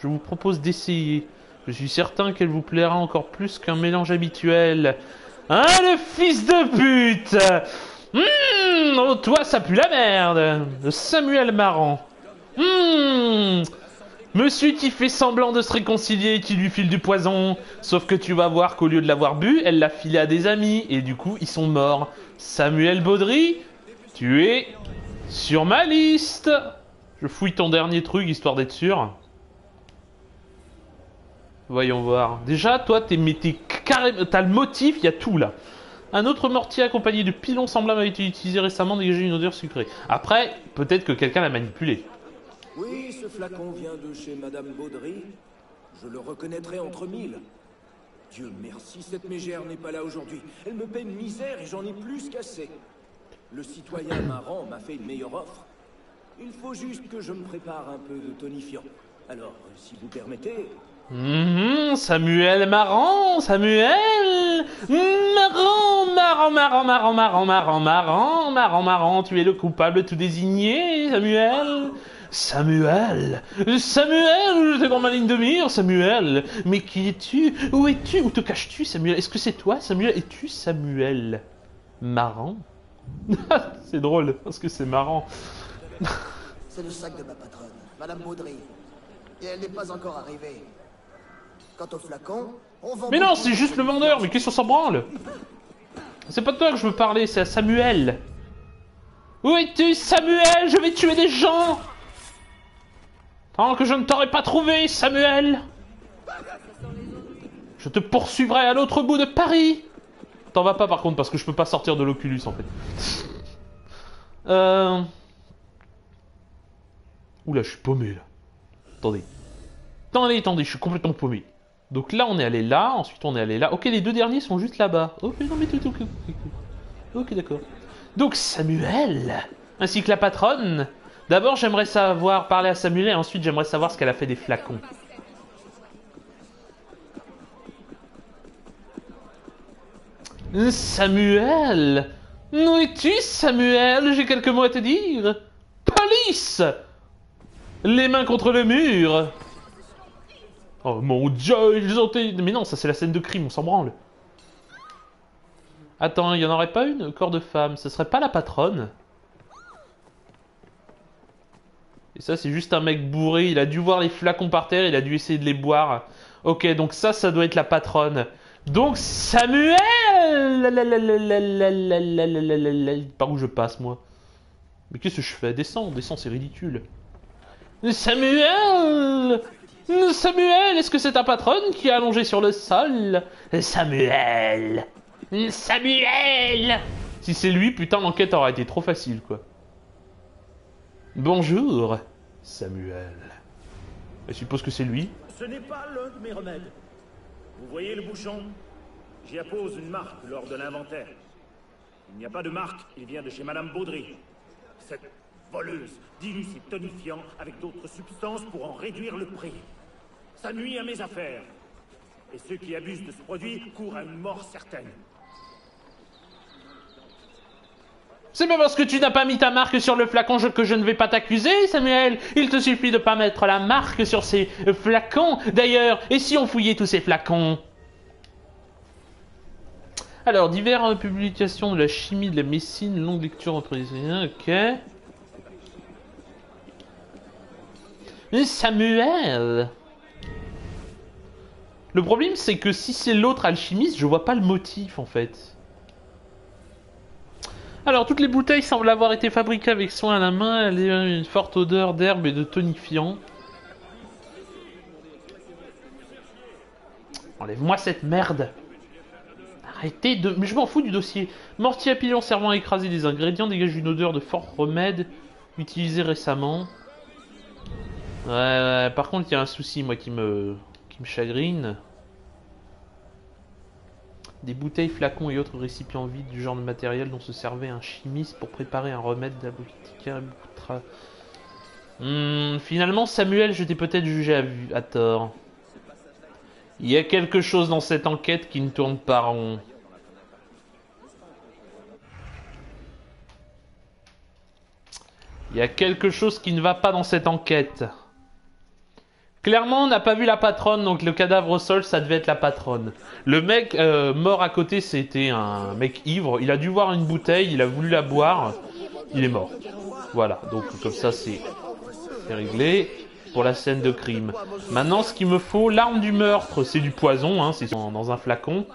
je vous propose d'essayer. Je suis certain qu'elle vous plaira encore plus qu'un mélange habituel. Hein, le fils de pute? Hum, oh, toi, ça pue la merde De Samuel Marant. Hum, Monsieur qui fait semblant de se réconcilier et qui lui file du poison? Sauf que tu vas voir qu'au lieu de l'avoir bu, elle l'a filé à des amis. Et du coup, ils sont morts. Samuel Baudry, tu es sur ma liste. Je fouille ton dernier truc, histoire d'être sûr. Voyons voir. Déjà, toi, t'es t'es carrément... T'as le motif, il y a tout là. Un autre mortier accompagné de pilons semblables a été utilisé récemment, dégagé une odeur sucrée. Après, peut-être que quelqu'un l'a manipulé. Oui, ce flacon vient de chez Madame Baudry. Je le reconnaîtrai entre mille. Dieu merci, cette mégère n'est pas là aujourd'hui. Elle me paie une misère et j'en ai plus qu'assez. Le citoyen Marant m'a fait une meilleure offre. Il faut juste que je me prépare un peu de tonifiant. Alors, si vous permettez, Mhm, Samuel Marrant, Samuel. Marrant, marrant, marrant, marrant, marrant, marrant, marrant, marrant, marrant, tu es le coupable tout désigné, Samuel. Samuel Samuel, j'étais dans ma ligne de mire, Samuel. Mais qui es-tu? Où es-tu? Où te caches-tu, Samuel? Est-ce que c'est toi, Samuel? Es-tu Samuel Marrant C'est drôle, parce que c'est marrant. C'est le sac de ma patronne, Madame Baudry. Et elle n'est pas encore arrivée. Quant au flacon, on vend. Mais non, c'est juste le vendeur, mais qu'est-ce qu'on s'en branle? C'est pas de toi que je veux parler, c'est à Samuel. Où es-tu, Samuel? Je vais tuer des gens Tant que je ne t'aurai pas trouvé, Samuel Je te poursuivrai à l'autre bout de Paris T'en vas pas par contre, parce que je peux pas sortir de l'Oculus en fait. euh... Oula, je suis paumé là. Attendez. Attendez, attendez, je suis complètement paumé. Donc là, on est allé là, ensuite on est allé là. Ok, les deux derniers sont juste là-bas. Ok, non mais tout. Ok, d'accord. Donc Samuel, ainsi que la patronne. D'abord, j'aimerais savoir parler à Samuel et ensuite j'aimerais savoir ce qu'elle a fait des flacons. Samuel Où es-tu, Samuel? J'ai quelques mots à te dire. Police Les mains contre le mur Oh mon dieu, ils ont été... Mais non, ça c'est la scène de crime, on s'en branle. Attends, il y en aurait pas une Corps de femme, ce serait pas la patronne Et ça c'est juste un mec bourré, il a dû voir les flacons par terre, il a dû essayer de les boire. Ok, donc ça, ça doit être la patronne. Donc Samuel Par où je passe moi Mais qu'est-ce que je fais Descends, descends, c'est ridicule. Samuel Samuel, est-ce que c'est ta patronne qui est allongée sur le sol? Samuel Samuel Si c'est lui, putain, l'enquête aurait été trop facile, quoi. Bonjour, Samuel. Je suppose que c'est lui. Ce n'est pas l'un de mes remèdes. Vous voyez le bouchon? J'y appose une marque lors de l'inventaire. Il n'y a pas de marque, il vient de chez Madame Baudry. Cette voleuse, dilue ces tonifiants avec d'autres substances pour en réduire le prix. Ça nuit à mes affaires. Et ceux qui abusent de ce produit courent à une mort certaine. C'est pas parce que tu n'as pas mis ta marque sur le flacon que je ne vais pas t'accuser, Samuel. Il te suffit de pas mettre la marque sur ces flacons. D'ailleurs, et si on fouillait tous ces flacons? Alors, diverses publications de la chimie, de la médecine, longue lecture entre les ok. Samuel Le problème, c'est que si c'est l'autre alchimiste, je vois pas le motif en fait. Alors, toutes les bouteilles semblent avoir été fabriquées avec soin à la main. Elles ont une forte odeur d'herbe et de tonifiant. Enlève-moi cette merde. Arrêtez de... Mais je m'en fous du dossier. Mortier à pilon servant à écraser des ingrédients dégage une odeur de fort remède utilisé récemment. Ouais, ouais, par contre, il y a un souci, moi, qui me, chagrine. Des bouteilles, flacons et autres récipients vides du genre de matériel dont se servait un chimiste pour préparer un remède d'apothicaire. Hmm, finalement, Samuel, je t'ai peut-être jugé à, à tort. Il y a quelque chose dans cette enquête qui ne tourne pas rond. Il y a quelque chose qui ne va pas dans cette enquête. Clairement, on n'a pas vu la patronne, donc le cadavre au sol, ça devait être la patronne. Le mec euh, mort à côté, c'était un mec ivre. Il a dû voir une bouteille, il a voulu la boire, il est mort. Voilà, donc comme ça, c'est réglé pour la scène de crime. Maintenant, ce qu'il me faut, l'arme du meurtre, c'est du poison, hein, c'est dans un flacon,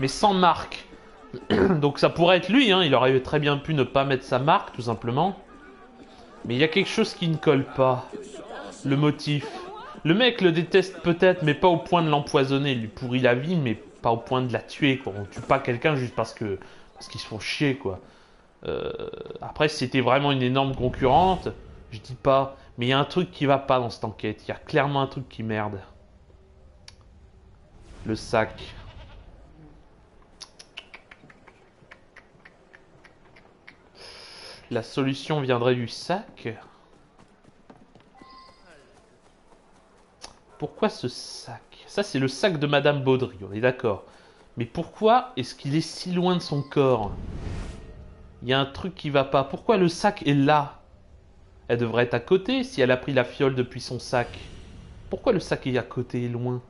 mais sans marque. donc ça pourrait être lui, hein, il aurait très bien pu ne pas mettre sa marque, tout simplement. Mais il y a quelque chose qui ne colle pas. Le motif. Le mec le déteste peut-être, mais pas au point de l'empoisonner. Il lui pourrit la vie, mais pas au point de la tuer. Quoi. On tue pas quelqu'un juste parce que qu'ils se font chier, quoi. Euh, après, c'était vraiment une énorme concurrente, je dis pas. Mais il y a un truc qui va pas dans cette enquête. Il y a clairement un truc qui merde. Le sac. La solution viendrait du sac Pourquoi ce sac? Ça, c'est le sac de Madame Baudry, on est d'accord. Mais pourquoi est-ce qu'il est si loin de son corps? Il y a un truc qui va pas. Pourquoi le sac est là? Elle devrait être à côté si elle a pris la fiole depuis son sac. Pourquoi le sac est à côté, loin?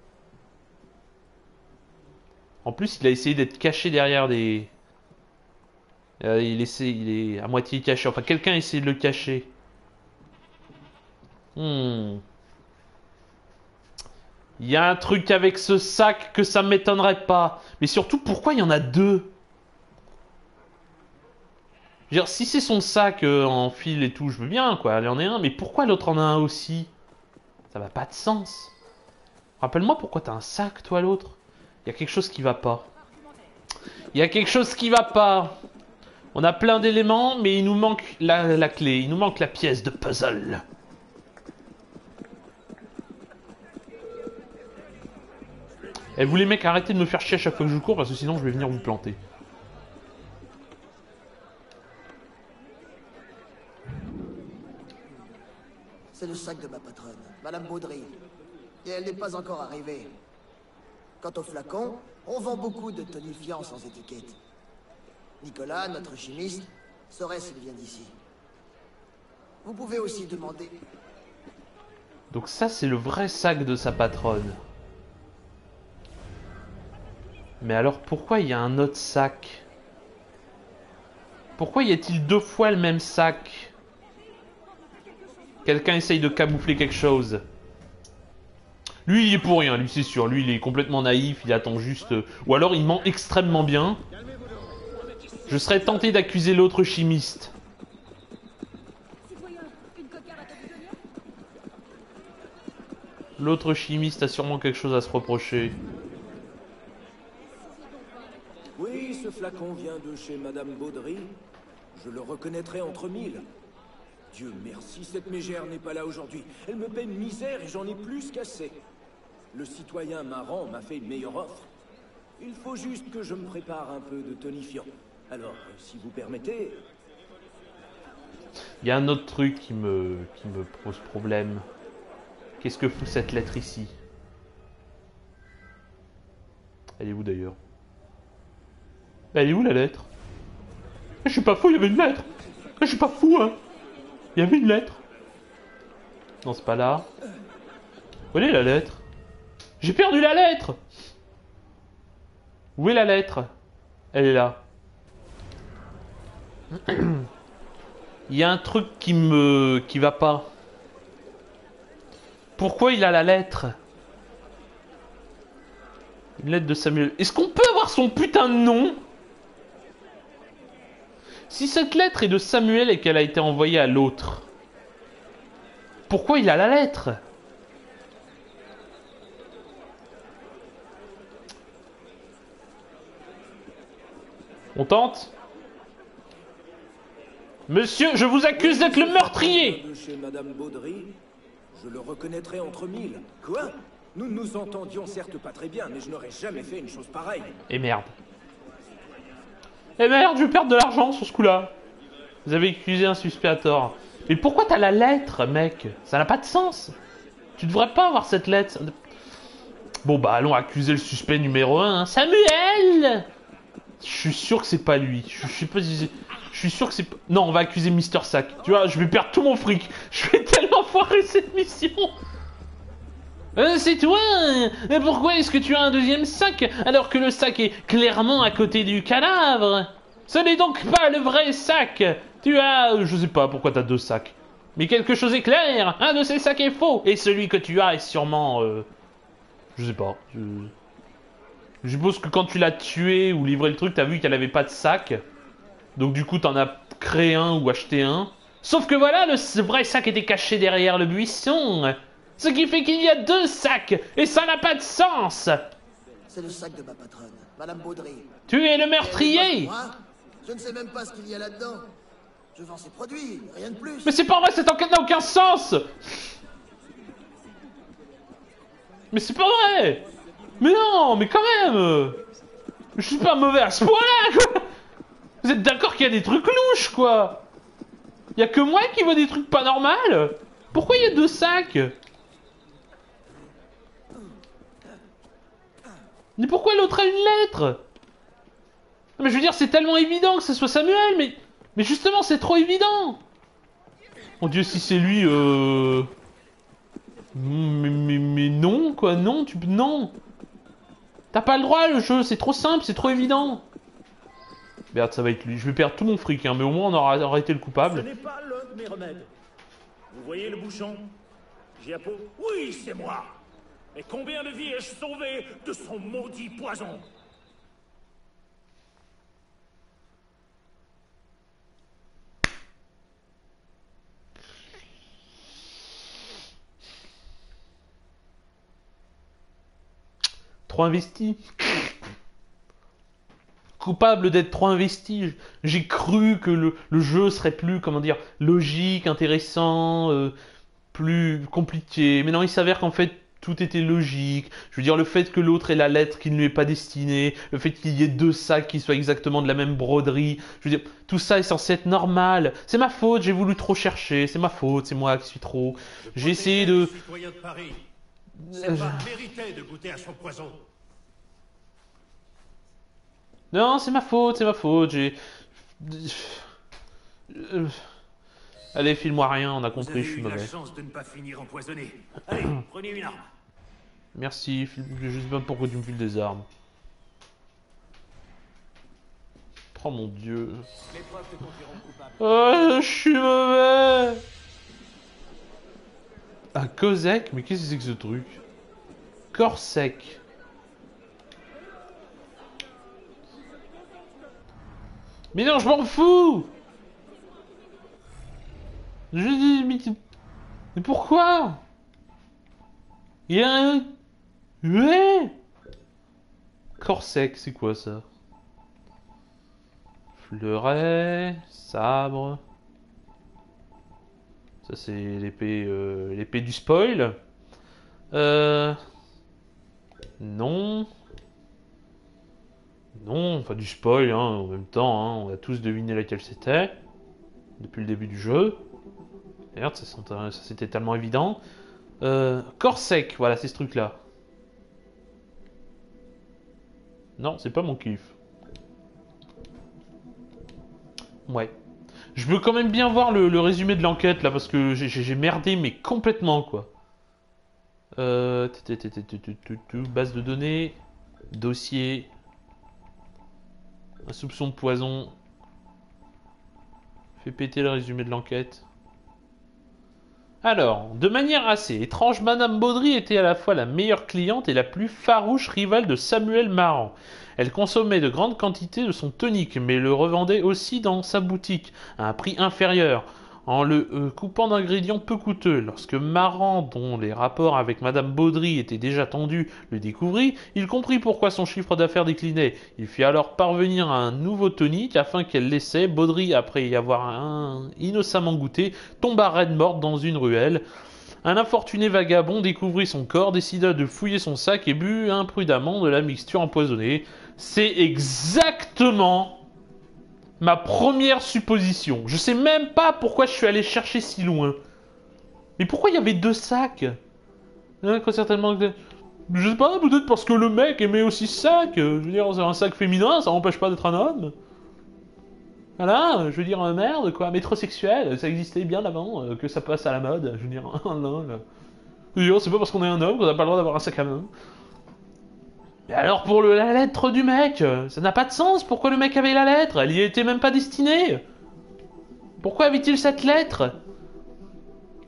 En plus, il a essayé d'être caché derrière des... Euh, il, essaie, il est à moitié caché. Enfin, quelqu'un a essayé de le cacher. Hmm. Il y a un truc avec ce sac que ça m'étonnerait pas. Mais surtout, pourquoi il y en a deux? Je veux si c'est son sac euh, en fil et tout, je veux bien, quoi. Il en a un. Mais pourquoi l'autre en a un aussi? Ça n'a pas de sens. Rappelle-moi pourquoi t'as un sac, toi, l'autre. Il y a quelque chose qui va pas. Il y a quelque chose qui va pas. On a plein d'éléments, mais il nous manque la, la clé. Il nous manque la pièce de puzzle. Et vous les mecs, arrêtez de me faire chier à chaque fois que je cours parce que sinon je vais venir vous planter. C'est le sac de ma patronne, Madame Baudry. Et elle n'est pas encore arrivée. Quant au flacon, on vend beaucoup de tonifiants sans étiquette. Nicolas, notre chimiste, saurait s'il vient d'ici. Vous pouvez aussi demander... Donc ça, c'est le vrai sac de sa patronne. Mais alors pourquoi il y a un autre sac? Pourquoi y a-t-il deux fois le même sac? Quelqu'un essaye de camoufler quelque chose. Lui, il est pour rien, lui, c'est sûr. Lui, il est complètement naïf, il attend juste... Ou alors, il ment extrêmement bien. Je serais tenté d'accuser l'autre chimiste. L'autre chimiste a sûrement quelque chose à se reprocher. Oui, ce flacon vient de chez Madame Baudry. Je le reconnaîtrai entre mille. Dieu merci, cette mégère n'est pas là aujourd'hui. Elle me paie misère et j'en ai plus qu'assez. Le citoyen marrant m'a fait une meilleure offre. Il faut juste que je me prépare un peu de tonifiant. Alors, si vous permettez... Il y a un autre truc qui me, qui me pose problème. Qu'est-ce que fout cette lettre ici? Elle est où d'ailleurs? Elle est où la lettre? Je suis pas fou, il y avait une lettre. Je suis pas fou, hein. Il y avait une lettre. Non, c'est pas là. Où est la lettre? J'ai perdu la lettre! Où est la lettre? Elle est là. Il y a un truc qui me... qui va pas. Pourquoi il a la lettre? Une lettre de Samuel. Est-ce qu'on peut avoir son putain de nom? Si cette lettre est de Samuel et qu'elle a été envoyée à l'autre, pourquoi il a la lettre? On tente? Monsieur, je vous accuse d'être le meurtrier chez Madame Baudry, je le reconnaîtrai entre mille. Quoi? Nous ne nous entendions certes pas très bien, mais je n'aurais jamais fait une chose pareille. Et merde. Et merde, je vais perdre de l'argent sur ce coup-là. Vous avez accusé un suspect à tort. Mais pourquoi t'as la lettre, mec? Ça n'a pas de sens. Tu devrais pas avoir cette lettre. Bon bah allons accuser le suspect numéro 1. Samuel Je suis sûr que c'est pas lui. Je, sais pas Je suis sûr que c'est. Non, on va accuser Mister Sack. Tu vois, je vais perdre tout mon fric. Je vais tellement foirer cette mission. Euh, c'est toi Mais pourquoi est-ce que tu as un deuxième sac alors que le sac est clairement à côté du cadavre? Ce n'est donc pas le vrai sac Tu as... Je sais pas pourquoi t'as deux sacs. Mais quelque chose est clair Un de ces sacs est faux Et celui que tu as est sûrement... euh, Je sais pas. Je... je suppose que quand tu l'as tué ou livré le truc, t'as vu qu'elle avait pas de sac. Donc du coup, t'en as créé un ou acheté un. Sauf que voilà, le vrai sac était caché derrière le buisson. Ce qui fait qu'il y a deux sacs, et ça n'a pas de sens. C'est le sac de ma patronne, Madame Baudry. Tu es le meurtrier. Moi, je ne sais même pas ce qu'il y a là-dedans. Je vends ses produits, rien de plus. Mais c'est pas vrai, cette enquête n'a aucun sens. Mais c'est pas vrai. Mais non, mais quand même. Je suis pas mauvais à ce point-là, quoi. Vous êtes d'accord qu'il y a des trucs louches, quoi. Il y a que moi qui vois des trucs pas normaux Pourquoi il y a deux sacs? Mais pourquoi l'autre a une lettre? Mais je veux dire, c'est tellement évident que ce soit Samuel, mais... Mais justement, c'est trop évident Mon dieu, si c'est lui, euh... Mais, non, quoi, non, tu... Non T'as pas le droit, le jeu, c'est trop simple, c'est trop évident Merde, ça va être lui. Je vais perdre tout mon fric, hein, mais au moins on aura arrêté le Ce coupable. n'est pas de mes. Vous voyez le bouchon? Giapo? Oui, c'est moi. Et combien de vies ai-je sauvé de son maudit poison Trop investi. Coupable d'être trop investi. J'ai cru que le, le jeu serait plus, comment dire, logique, intéressant, euh, plus compliqué. Mais non, il s'avère qu'en fait, tout était logique. Je veux dire, le fait que l'autre ait la lettre qui ne lui est pas destinée, le fait qu'il y ait deux sacs qui soient exactement de la même broderie. Je veux dire, tout ça est censé être normal. C'est ma faute, j'ai voulu trop chercher. C'est ma faute, c'est moi qui suis trop. J'ai essayé de. Euh, c'est pas mérité de goûter à son poison. Non, c'est ma faute, c'est ma faute, j'ai... Allez, file-moi rien, on a compris, je suis mauvais. chance de ne pas finir empoisonné. Allez, prenez une arme. Merci, je sais pas pourquoi tu me files des armes. Oh mon dieu. Oh, je suis mauvais Un Kozek Mais qu'est-ce que c'est que ce truc? Corps sec. Mais non, je m'en fous Je dis, mais, pourquoi? Il y a un... Ouais Corps sec, c'est quoi ça? Fleuret, sabre... Ça c'est l'épée euh, l'épée du spoil. Euh... Non. Non, enfin du spoil hein, en même temps, hein, on a tous deviné laquelle c'était. depuis le début du jeu. Merde, ça, c'était tellement évident. Euh, corps sec, voilà, c'est ce truc-là. Non, c'est pas mon kiff. Ouais. Je veux quand même bien voir le, résumé de l'enquête là parce que j'ai- merdé mais complètement quoi. Euh, base de données, dossier, un soupçon de poison. Fais péter le résumé de l'enquête. Alors, de manière assez étrange, Madame Baudry était à la fois la meilleure cliente et la plus farouche rivale de Samuel Marant. Elle consommait de grandes quantités de son tonique, mais le revendait aussi dans sa boutique, à un prix inférieur, en le euh, coupant d'ingrédients peu coûteux. Lorsque Marant, dont les rapports avec Madame Baudry étaient déjà tendus, le découvrit, il comprit pourquoi son chiffre d'affaires déclinait. Il fit alors parvenir un nouveau tonique afin qu'elle laissait. Baudry, après y avoir innocemment goûté, tomba raide morte dans une ruelle. Un infortuné vagabond découvrit son corps, décida de fouiller son sac et but imprudemment de la mixture empoisonnée. C'est exactement ma première supposition. Je sais même pas pourquoi je suis allé chercher si loin. Mais pourquoi il y avait deux sacs? Hein, quoi, certainement Je sais pas, peut-être parce que le mec aimait aussi sac. Je veux dire, un sac féminin, ça n'empêche pas d'être un homme. Voilà, je veux dire, merde, quoi, métrosexuel, ça existait bien avant euh, que ça passe à la mode. Je veux dire, non, c'est pas parce qu'on est un homme qu'on n'a pas le droit d'avoir un sac à main. Mais alors pour le- la lettre du mec, ça n'a pas de sens. Pourquoi le mec avait la lettre? Elle y était même pas destinée. Pourquoi avait-il cette lettre?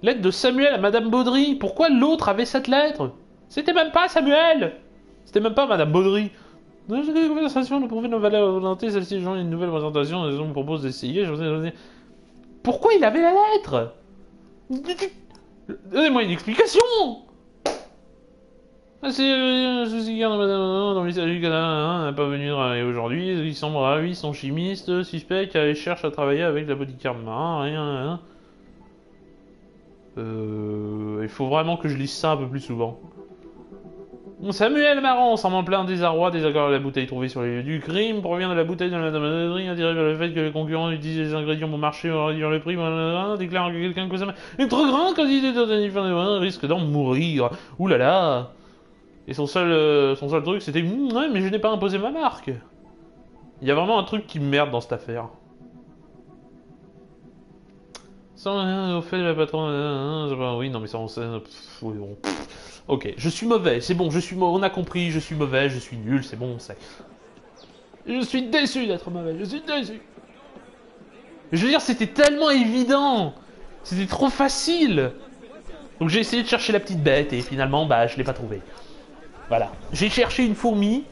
Lettre de Samuel à Madame Baudry. Pourquoi l'autre avait cette lettre? C'était même pas Samuel. C'était même pas Madame Baudry. Dans une conversation, nous nos valeurs volonté, celle-ci joint une nouvelle présentation, on me d'essayer. Pourquoi il avait la lettre? Donnez-moi une explication ah, c'est euh, ceci garde madame euh, dans le message du Canada n'est pas venu travailler aujourd'hui. Il semble ravi, son chimiste, suspect, qui cherche à travailler avec la bodyguard marin, rien, rien. Euh, il faut vraiment que je lise ça un peu plus souvent. Samuel Marron semble en plein désarroi, désaccord avec la bouteille trouvée sur les lieux du crime, provient de la bouteille de Madame Adrien, attiré par le fait que les concurrents utilisent les ingrédients bon marché pour réduire le prix, déclarant que quelqu'un consomme une trop grande quantité de de risque d'en mourir. Ouh là là Et son seul, euh, son seul truc, c'était Hum, ouais, mais je n'ai pas imposé ma marque. Il y a vraiment un truc qui me merde dans cette affaire. Sans rien au fait de la patronne. euh, euh, Oui, non, mais ça. Ok, je suis mauvais, c'est bon, je suis on a compris, je suis mauvais, je suis nul, c'est bon, on sait. Je suis déçu d'être mauvais, je suis déçu. Je veux dire, c'était tellement évident, c'était trop facile. Donc j'ai essayé de chercher la petite bête et finalement, bah, je l'ai pas trouvée. Voilà, j'ai cherché une fourmi.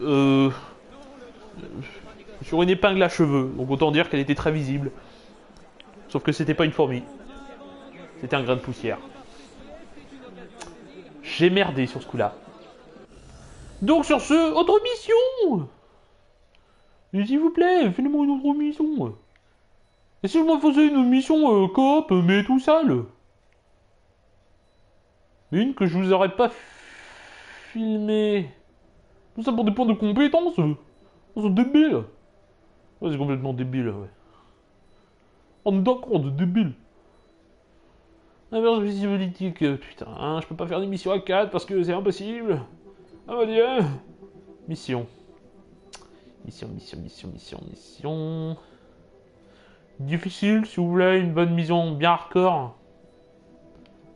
Euh, sur une épingle à cheveux, donc autant dire qu'elle était très visible. Sauf que c'était pas une fourmi, c'était un grain de poussière. J'ai merdé sur ce coup-là. Donc sur ce, autre mission S'il vous plaît, faites-moi une autre mission. Et si je me faisais une mission euh, coop, mais tout Mais une que je vous aurais pas filmé. Tout ça pour des points de compétences C'est débile Ouais, c'est complètement débile, ouais. On est d'accord, de débile. Inverse politique, euh, putain, hein, je peux pas faire des missions à 4 parce que c'est impossible. Ah mon dieu Mission. Mission, mission, mission, mission, mission. Difficile, si vous voulez, une bonne mission bien hardcore.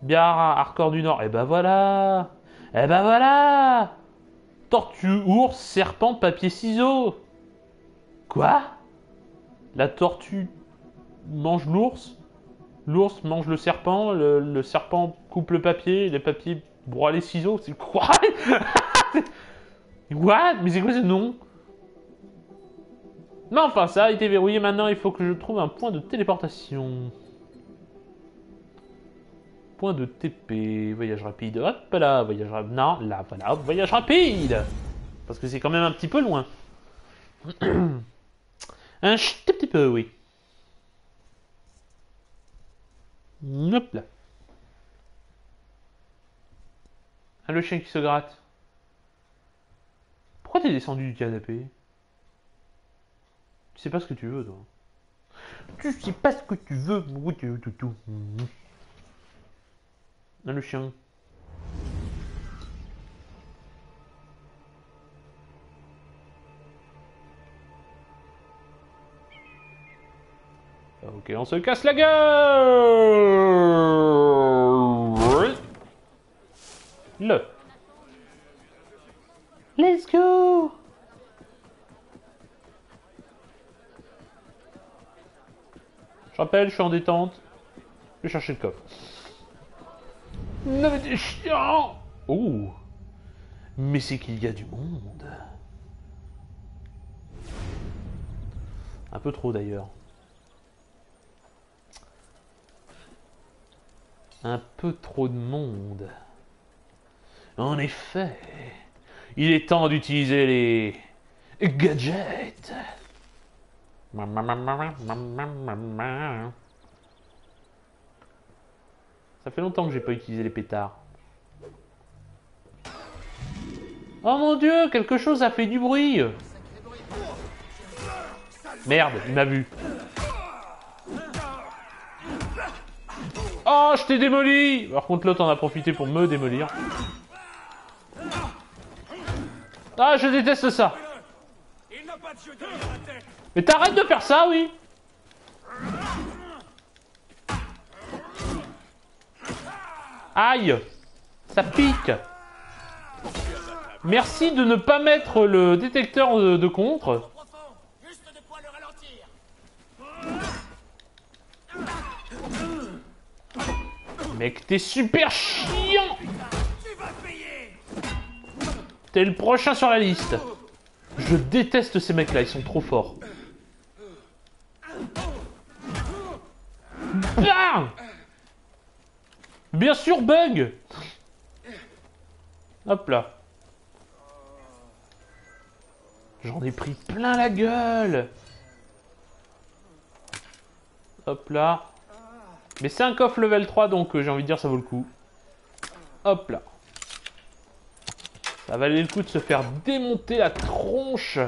Bien hardcore du Nord. Et ben voilà Et ben voilà Tortue, ours, serpent, papier, ciseaux Quoi? La tortue mange l'ours? L'ours mange le serpent, le, le serpent coupe le papier, les papiers broient les ciseaux. C'est quoi? What Mais c'est quoi ce nom? Mais enfin, ça a été verrouillé. Maintenant, il faut que je trouve un point de téléportation. Point de TP, voyage rapide. Hop là, voyage rapide. Non, là, voilà, voyage rapide Parce que c'est quand même un petit peu loin. un petit peu, oui. Hop là. Ah, le chien qui se gratte. Pourquoi t'es descendu du canapé? Tu sais pas ce que tu veux, toi. tu sais pas ce que tu veux, mon tout. Ah, le chien. Ok, on se casse la gueule Le. Let's go Je rappelle, je suis en détente. Je vais chercher le coffre. Non mais chiant Oh Mais c'est qu'il y a du monde. Un peu trop d'ailleurs. Un peu trop de monde. En effet, il est temps d'utiliser les gadgets. Ça fait longtemps que j'ai pas utilisé les pétards. Oh mon dieu, quelque chose a fait du bruit. Merde, il m'a vu. Oh, je t'ai démoli Par contre, l'autre en a profité pour me démolir. Ah, je déteste ça Mais t'arrêtes de faire ça, oui Aïe Ça pique Merci de ne pas mettre le détecteur de, contre. Mec, t'es super chiant T'es le prochain sur la liste. Je déteste ces mecs-là, ils sont trop forts. Bam Bien sûr, bug Hop là. J'en ai pris plein la gueule Hop là. Mais c'est un coffre level 3, donc euh, j'ai envie de dire ça vaut le coup. Hop là. Ça valait le coup de se faire démonter la tronche.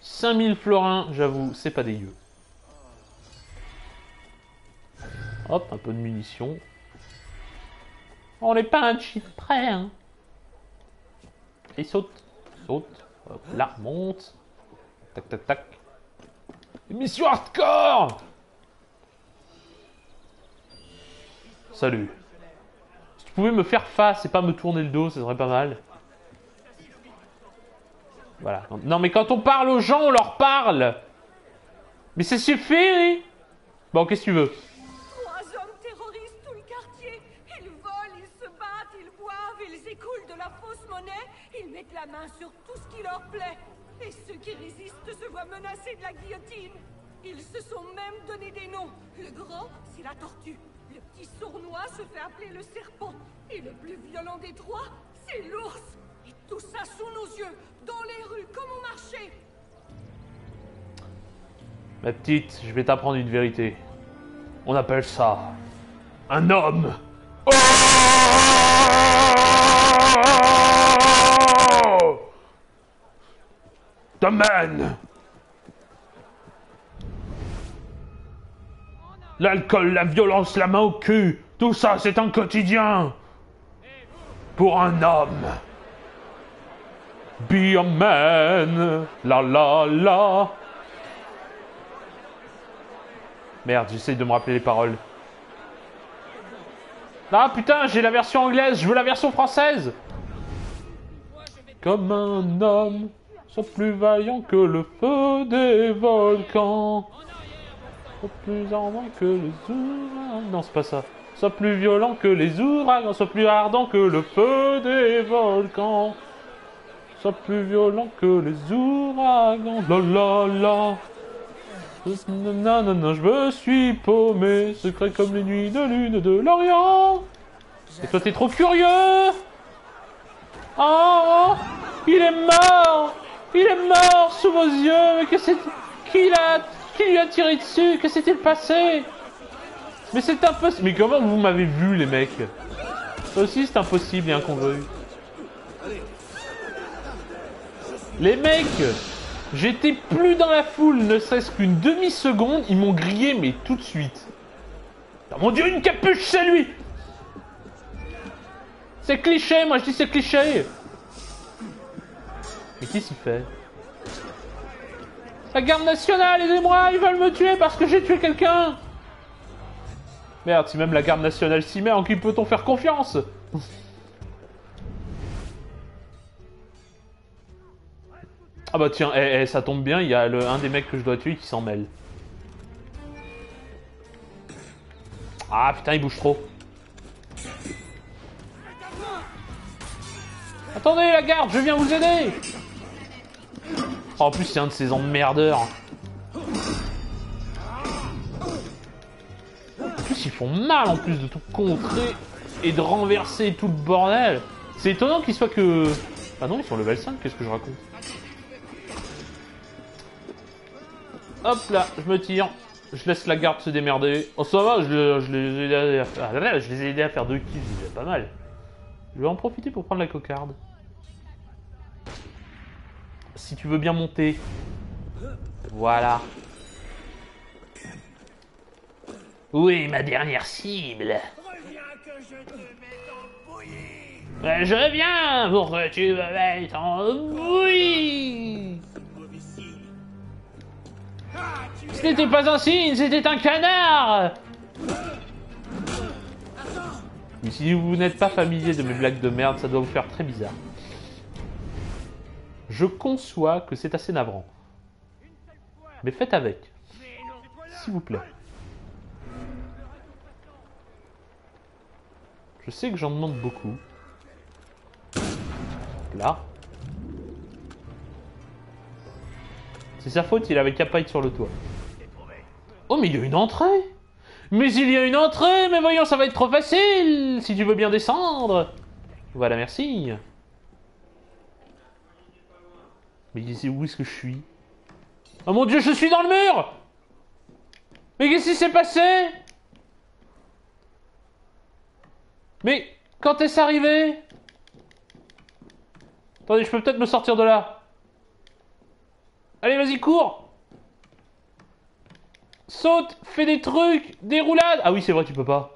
5000 florins, j'avoue, c'est pas dégueu. Hop, un peu de munitions. On n'est pas un cheat prêt, hein. Et saute, saute. Hop là, monte. Tac, tac, tac. Mission hardcore Salut. Si tu pouvais me faire face et pas me tourner le dos, ça serait pas mal. Voilà. Non mais quand on parle aux gens, on leur parle Mais ça suffit Bon, qu'est-ce que tu veux? La main sur tout ce qui leur plaît. Et ceux qui résistent se voient menacés de la guillotine. Ils se sont même donné des noms. Le grand, c'est la tortue. Le petit sournois se fait appeler le serpent. Et le plus violent des trois, c'est l'ours. Et tout ça sous nos yeux, dans les rues, comme au marché. Ma petite, je vais t'apprendre une vérité. On appelle ça un homme. Oh Domaine L'alcool, la violence, la main au cul, tout ça c'est un quotidien. Pour un homme. Be a man. La la la. Merde, j'essaye de me rappeler les paroles. Ah putain, j'ai la version anglaise, je veux la version française. Comme un homme, soit plus vaillant que le feu des volcans. Soit plus ardent que les ouragans. Non, c'est pas ça. Soit plus violent que les ouragans. Soit plus ardent que le feu des volcans. Soit plus violent que les ouragans. La la la. Non, non, non, je me suis paumé, secret comme les nuits de lune de l'Orient. Et toi, t'es trop curieux Oh, il est mort Il est mort sous vos yeux Mais que c'est... Qui l'a... Qui lui a tiré dessus? Que s'est-il passé? Mais c'est impossible. Mais comment vous m'avez vu, les mecs? Ça aussi, c'est impossible et incongru. Les mecs J'étais plus dans la foule, ne serait-ce qu'une demi-seconde, ils m'ont grillé, mais tout de suite. Oh mon dieu, une capuche, c'est lui! C'est cliché, moi je dis c'est cliché Mais qu'est-ce qu'il fait? La garde nationale, aidez-moi, ils veulent me tuer parce que j'ai tué quelqu'un Merde, si même la garde nationale s'y met, en qui peut-on faire confiance? Ah bah tiens, eh, eh, ça tombe bien, il y a un des mecs que je dois tuer qui s'en mêle. Ah putain, il bouge trop. Attendez la garde, je viens vous aider En plus, c'est un de ces emmerdeurs. En plus, ils font mal en plus de tout contrer et de renverser tout le bordel. C'est étonnant qu'ils soient que... Ah non, ils sont level 5, qu'est-ce que je raconte Hop là, je me tire. Je laisse la garde se démerder. Oh ça va, je, les ai aidés à faire... ah, ai aidés à faire deux kills, c'est pas mal. Je vais en profiter pour prendre la cocarde. Si tu veux bien monter. Voilà. Oui, ma dernière cible. Ouais, je viens pour que tu me mettes en bouillie. Ce n'était pas un signe, c'était un canard Mais si vous n'êtes pas familier de mes blagues de merde, ça doit vous faire très bizarre. Je conçois que c'est assez navrant. Mais faites avec. S'il vous plaît. Je sais que j'en demande beaucoup. Là. C'est sa faute, il avait qu'à pas sur le toit. Oh, mais il y a une entrée Mais il y a une entrée Mais voyons, ça va être trop facile Si tu veux bien descendre Voilà, merci. Mais où est-ce que je suis? Oh mon dieu, je suis dans le mur Mais qu'est-ce qui s'est passé? Mais quand est-ce arrivé? Attendez, je peux peut-être me sortir de là. Allez, vas-y, cours Saute, fais des trucs, des roulades Ah oui, c'est vrai, tu peux pas.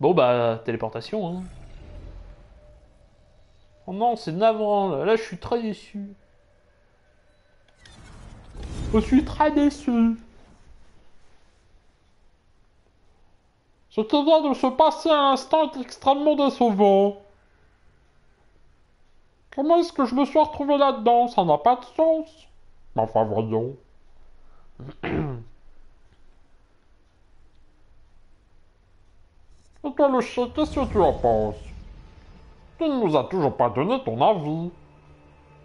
Bon, bah, téléportation, hein. Oh non, c'est navrant, là. Là, je suis très déçu. Je suis très déçu. Ce qui de se passer à l'instant est extrêmement décevant. Comment est-ce que je me suis retrouvé là-dedans? Ça n'a pas de sens. Mais enfin, voyons. Et toi, le chien, qu'est-ce que tu en penses? Tu ne nous as toujours pas donné ton avis.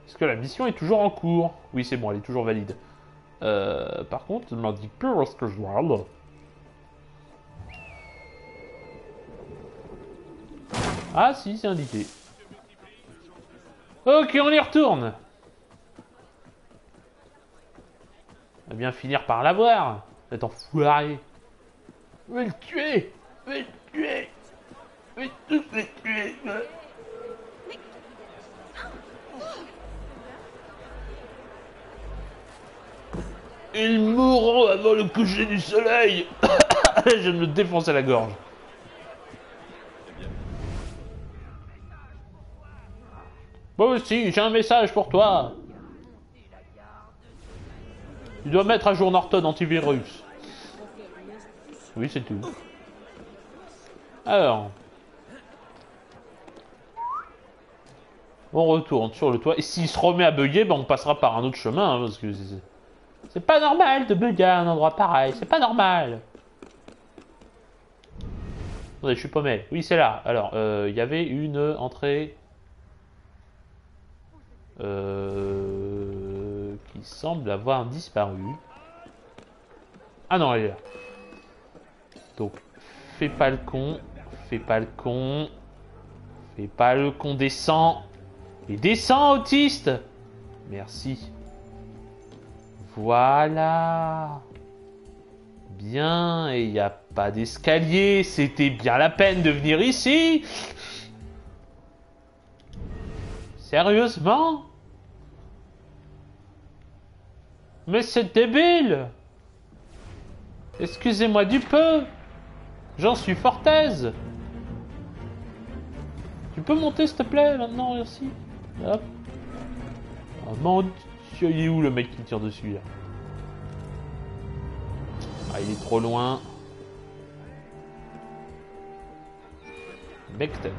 Est-ce que la mission est toujours en cours Oui, c'est bon, elle est toujours valide. Euh, par contre, il m'indique plus où que je dois. Ah si, c'est indiqué. Ok, on y retourne. On va bien finir par l'avoir. Cet enfoiré. Je vais le tuer. Je vais le tuer. Je vais tous les tuer. Ils mourront avant le coucher du soleil. Je me défoncer la gorge. Moi aussi, j'ai un message pour toi. Tu dois mettre à jour Norton antivirus. Oui, c'est tout. Alors. On retourne sur le toit. Et s'il se remet à bugger, ben on passera par un autre chemin. Hein, parce c'est pas normal de bugger à un endroit pareil. C'est pas normal. Attendez, je suis paumé. Oui, c'est là. Alors, euh, il y avait une entrée euh, qui semble avoir disparu. Ah non, elle est là. Donc, fais pas le con, fais pas le con, fais pas le con, descends. Et descends, autiste Merci. Voilà. Bien, et il n'y a pas d'escalier, c'était bien la peine de venir ici. Sérieusement? Mais c'est débile. Excusez-moi du peu. J'en suis fort aise. Tu peux monter s'il te plaît maintenant, merci. Hop. Oh mon il est où le mec qui tire dessus là Ah, il est trop loin. Becton.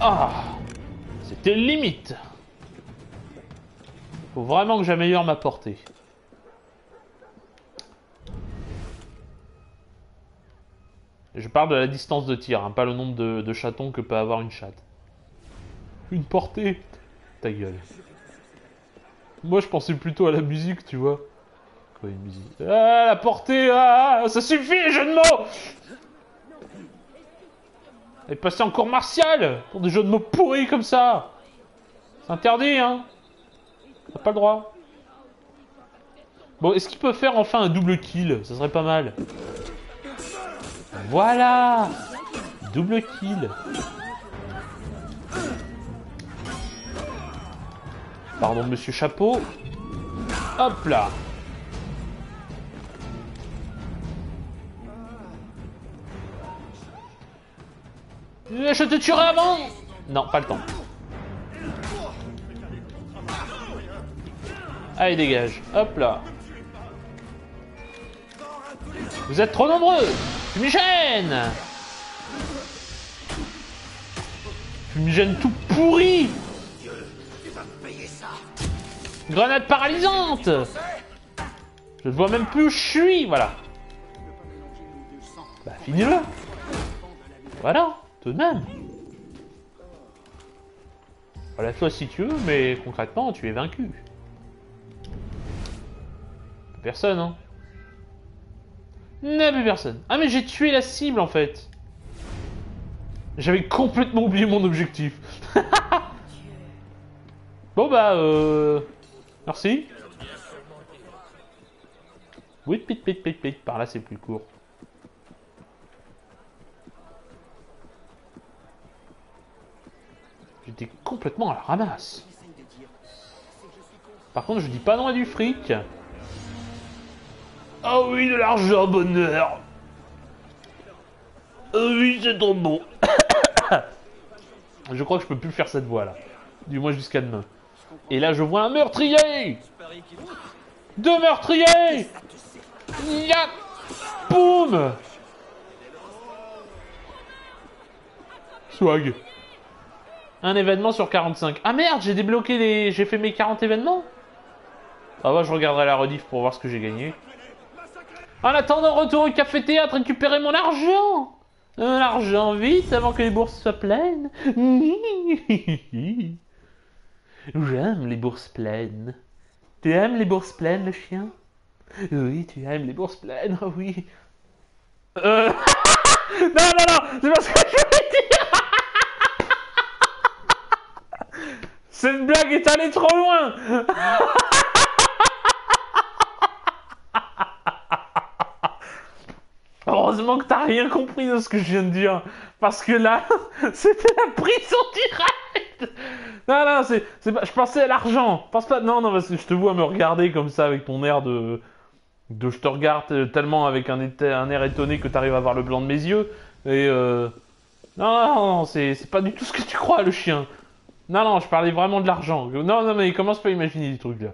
Ah C'était limite Faut vraiment que j'améliore ma portée. Je parle de la distance de tir, hein, pas le nombre de chatons que peut avoir une chatte. Une portée Ta gueule. Moi je pensais plutôt à la musique, tu vois. Quoi une musique Ah la portée Ah ça suffit les jeux de mots Elle est passée en cours martial Pour des jeux de mots pourris comme ça C'est interdit hein T'as pas le droit. Bon, est-ce qu'il peut faire enfin un double kill? Ça serait pas mal. Voilà Double kill. Pardon, monsieur Chapeau. Hop là Je te tuerai avant Non, pas le temps. Allez, dégage. Hop là. Vous êtes trop nombreux Fumigène Fumigène tout pourri Grenade paralysante Je ne vois même plus où je suis, voilà. Bah, finis-le Voilà, tout de même. Voilà, toi si tu veux, mais concrètement, tu es vaincu. Personne, hein. Non, mais personne. Ah, mais j'ai tué la cible, en fait. J'avais complètement oublié mon objectif. bon, bah, euh... Merci. Oui, pit, pit, pit, pit. Par là, c'est plus court. J'étais complètement à la ramasse. Par contre, je dis pas non à du fric. Ah oui, de l'argent, bonheur. Ah oui, c'est trop bon. je crois que je peux plus faire cette voix là. Du moins jusqu'à demain. Et là, je vois un meurtrier. Deux meurtriers. Ya Boum Swag. Un événement sur 45. Ah merde, j'ai débloqué les... J'ai fait mes 40 événements. Ah bah, je regarderai la rediff pour voir ce que j'ai gagné. En attendant, retour au café-théâtre, récupérer mon argent. Euh, L'argent, vite, avant que les bourses soient pleines J'aime les bourses pleines. Tu aimes les bourses pleines, le chien? Oui, tu aimes les bourses pleines, oh oui. Euh... non, non, non, c'est pas ce que je voulais dire Cette blague est allée trop loin Heureusement que t'as rien compris de ce que je viens de dire. Parce que là, c'était la prise en direct Non, non, c'est, pas, je pensais à l'argent. Pense pas, non, non, parce que je te vois me regarder comme ça avec ton air de, de je te regarde tellement avec un air étonné que t'arrives à voir le blanc de mes yeux. Et euh, non, non, non, c'est, c'est pas du tout ce que tu crois, le chien. Non, non, je parlais vraiment de l'argent. Non, non, mais commence pas à imaginer des trucs là.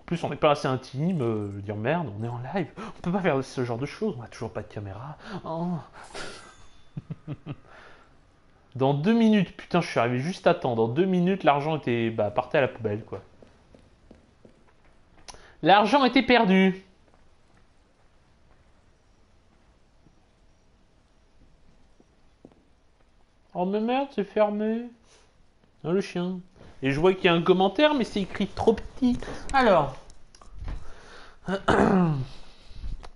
En plus, on n'est pas assez intime. euh, je veux dire, merde, on est en live. On peut pas faire ce genre de choses. On a toujours pas de caméra. Oh. Dans deux minutes, putain, je suis arrivé juste à temps. Dans deux minutes, l'argent était bah, partait à la poubelle, quoi. L'argent était perdu. Oh mais merde, c'est fermé. Ah, le chien. Et je vois qu'il y a un commentaire, mais c'est écrit trop petit. Alors.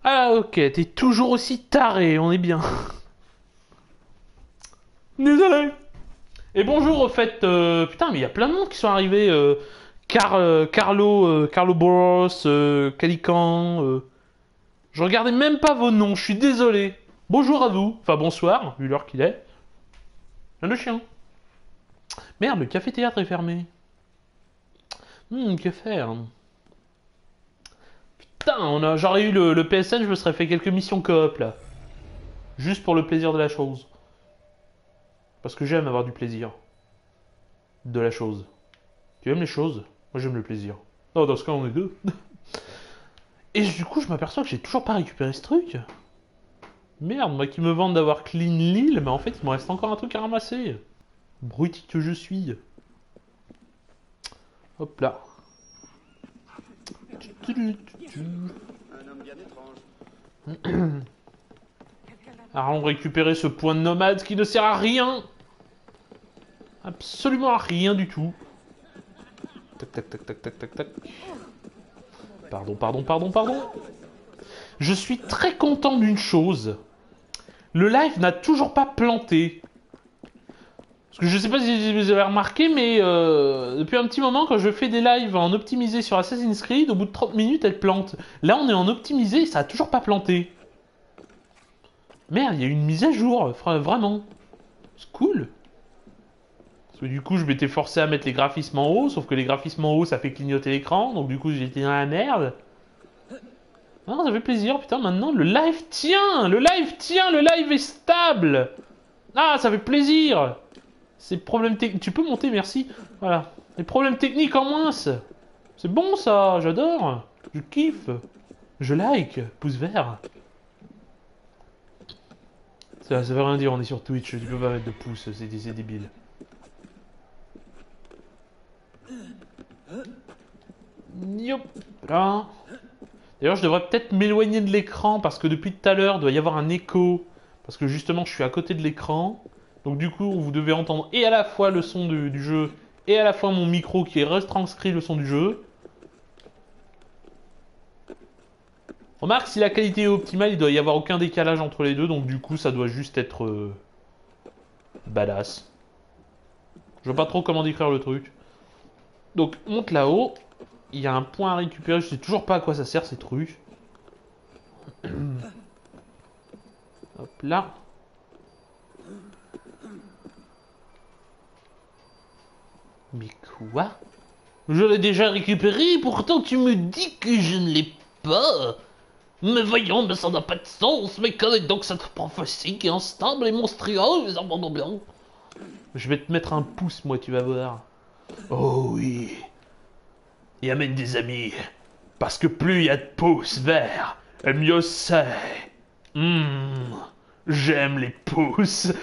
Ah ok, t'es toujours aussi taré, on est bien. Désolé. Et bonjour au fait, euh, putain mais il y a plein de monde qui sont arrivés. euh, euh, Carlo, Carlo Boros, Calican. Je regardais même pas vos noms, je suis désolé. Bonjour à vous, enfin bonsoir, vu l'heure qu'il est. Un le chien. Merde, le café-théâtre est fermé. Hmm, que faire? Putain, j'aurais eu le, le PSN, je me serais fait quelques missions coop là. Juste pour le plaisir de la chose. Parce que j'aime avoir du plaisir. De la chose. Tu aimes les choses? Moi j'aime le plaisir. Non, dans ce cas on est deux. Et du coup je m'aperçois que j'ai toujours pas récupéré ce truc. Merde, moi qui me vante d'avoir clean l'île, mais en fait il me reste encore un truc à ramasser. Bruti que je suis. Hop là. Allons récupérer ce point de nomade qui ne sert à rien. Absolument rien du tout. Tac tac tac tac tac tac tac. Pardon, pardon, pardon, pardon. Je suis très content d'une chose. Le live n'a toujours pas planté. Parce que je sais pas si vous avez remarqué, mais euh, depuis un petit moment, quand je fais des lives en optimisé sur Assassin's Creed, au bout de 30 minutes, elle plante. Là, on est en optimisé et ça a toujours pas planté. Merde, il y a eu une mise à jour, fra- vraiment. C'est cool. Parce que du coup, je m'étais forcé à mettre les graphismes en haut, sauf que les graphismes en haut, ça fait clignoter l'écran, donc du coup, j'étais dans la merde. Non, ça fait plaisir, putain, maintenant, le live tient Le live tient, le live est stable Ah, ça fait plaisir C'est problème technique. Tu peux monter, merci. Voilà. Les problèmes techniques en moins. C'est bon, ça, j'adore. Je kiffe. Je like. Pouce vert. Ça, ça veut rien dire, on est sur Twitch, tu peux pas mettre de pouce, c'est débile. D'ailleurs, je devrais peut-être m'éloigner de l'écran parce que depuis tout à l'heure, il doit y avoir un écho. Parce que justement, je suis à côté de l'écran. Donc du coup, vous devez entendre et à la fois le son du, jeu et à la fois mon micro qui retranscrit le son du jeu. Remarque, si la qualité est optimale, il doit y avoir aucun décalage entre les deux, donc du coup, ça doit juste être euh, badass. Je vois pas trop comment décrire le truc. Donc, monte là-haut. Il y a un point à récupérer. Je sais toujours pas à quoi ça sert ces trucs. Hop là. Mais quoi? Je l'ai déjà récupéré, pourtant tu me dis que je ne l'ai pas. Mais voyons, mais ça n'a pas de sens. Mais quelle est donc cette prophétie qui est instable et monstrueuse Je vais te mettre un pouce, moi, tu vas voir. Oh oui. Et amène des amis. Parce que plus il y a de pouces verts, mieux c'est. Hmm, J'aime les pouces.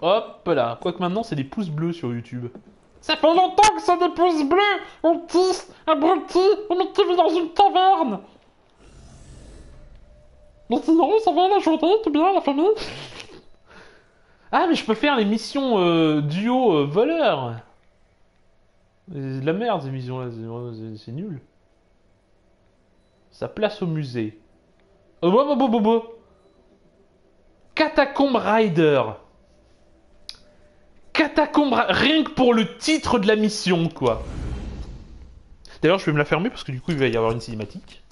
Hop là. Quoique maintenant, c'est des pouces bleus sur YouTube. Ça fait longtemps que c'est des pouces bleus Autiste, abruti, mais qui vit dans une taverne Mais sinon, ça va la journée, tout bien, la famille? Ah, mais je peux faire les missions euh, duo euh, voleur C'est de la merde, ces missions-là, c'est- nul. Ça place au musée. Oh, bah, bah, bah, bah, bah. Catacombe Rider Catacombe rien que pour le titre de la mission, quoi. D'ailleurs, je vais me la fermer parce que du coup, il va y avoir une cinématique.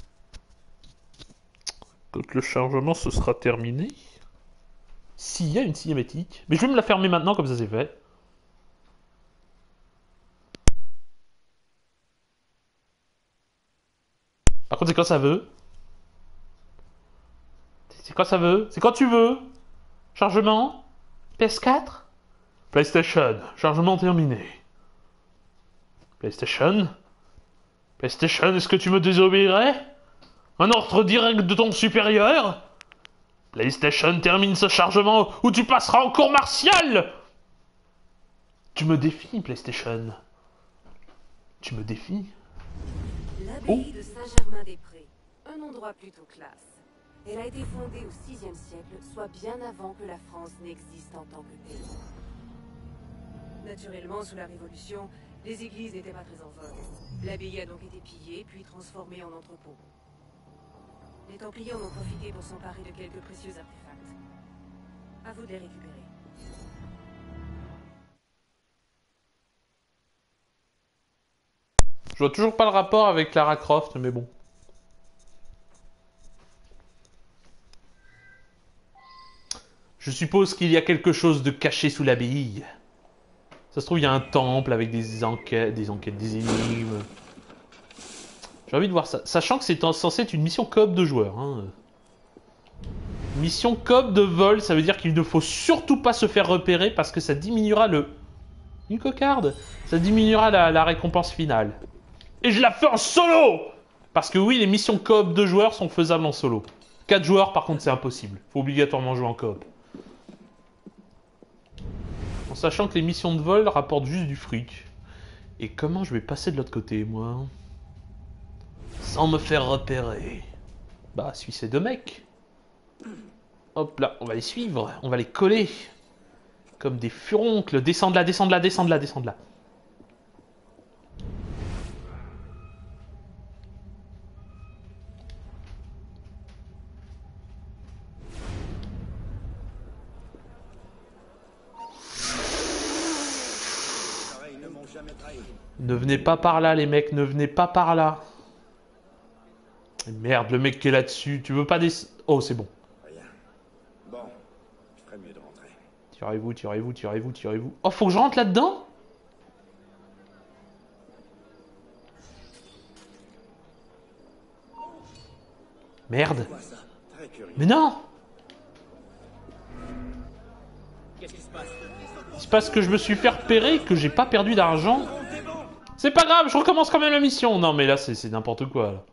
Quand le chargement se sera terminé. S'il y a une cinématique. Mais je vais me la fermer maintenant, comme ça c'est fait. Par contre, c'est quand ça veut. C'est quand ça veut. C'est quand tu veux. Chargement. PS4. PlayStation. Chargement terminé. PlayStation. PlayStation, est-ce que tu me désobéirais? Un ordre direct de ton supérieur? PlayStation termine ce chargement ou tu passeras en cours martiale Tu me défies, PlayStation. Tu me défies L'abbaye de Saint-Germain-des-Prés, un endroit plutôt classe. Elle a été fondée au VIe siècle, soit bien avant que la France n'existe en tant que pays. Naturellement, sous la Révolution, les églises n'étaient pas très en vogue. L'abbaye a donc été pillée, puis transformée en entrepôt. Les Templiers ont profité pour s'emparer de quelques précieux artefacts. À vous de les récupérer. Je vois toujours pas le rapport avec Lara Croft, mais bon. Je suppose qu'il y a quelque chose de caché sous l'abbaye. Ça se trouve, il y a un temple avec des enquêtes, des enquêtes, des énigmes. J'ai envie de voir ça. Sachant que c'est en- censé être une mission coop de joueurs. hein. Mission coop de vol, ça veut dire qu'il ne faut surtout pas se faire repérer parce que ça diminuera le... Une cocarde Ça diminuera la, la récompense finale. Et je la fais en solo Parce que oui, les missions coop de joueurs sont faisables en solo. 4 joueurs, par contre, c'est impossible. faut obligatoirement jouer en coop. En sachant que les missions de vol rapportent juste du fric. Et comment je vais passer de l'autre côté, moi? Sans me faire repérer. Bah, suis ces deux mecs. Hop là, on va les suivre. On va les coller. Comme des furoncles. Descends de là, descends de là, descends de là, descends de là. Ne venez pas par là, les mecs, ne venez pas par là. Merde, le mec qui est là-dessus, tu veux pas des... Oh, c'est bon. Rien. Bon, je ferais mieux de rentrer. Tirez-vous, tirez-vous, tirez-vous, tirez-vous. Oh, faut que je rentre là-dedans? Merde. Mais non Qu'est-ce qui se passe? Il se passe que je me suis fait repérer que j'ai pas perdu d'argent. C'est pas grave, je recommence quand même la mission. Non, mais là, c'est c'est n'importe quoi. là.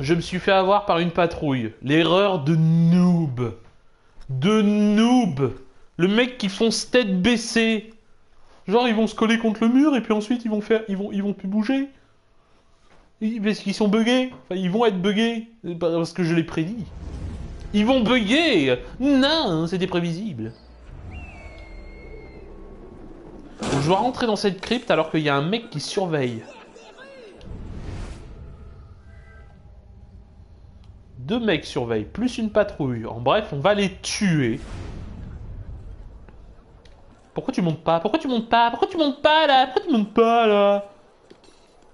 Je me suis fait avoir par une patrouille. L'erreur de noob. De noob. Le mec qui fonce tête baissée. Genre, ils vont se coller contre le mur et puis ensuite, ils vont faire, ils vont, ils vont plus bouger. Ils- Parce qu'ils sont buggés. Enfin, ils vont être buggés. Parce que je l'ai prédit. Ils vont bugger Non, c'était prévisible. Je dois rentrer dans cette crypte alors qu'il y a un mec qui surveille. Deux mecs surveillent, plus une patrouille. En bref, on va les tuer. Pourquoi tu montes pas? Pourquoi tu montes pas? Pourquoi tu montes pas là? Pourquoi tu montes pas là?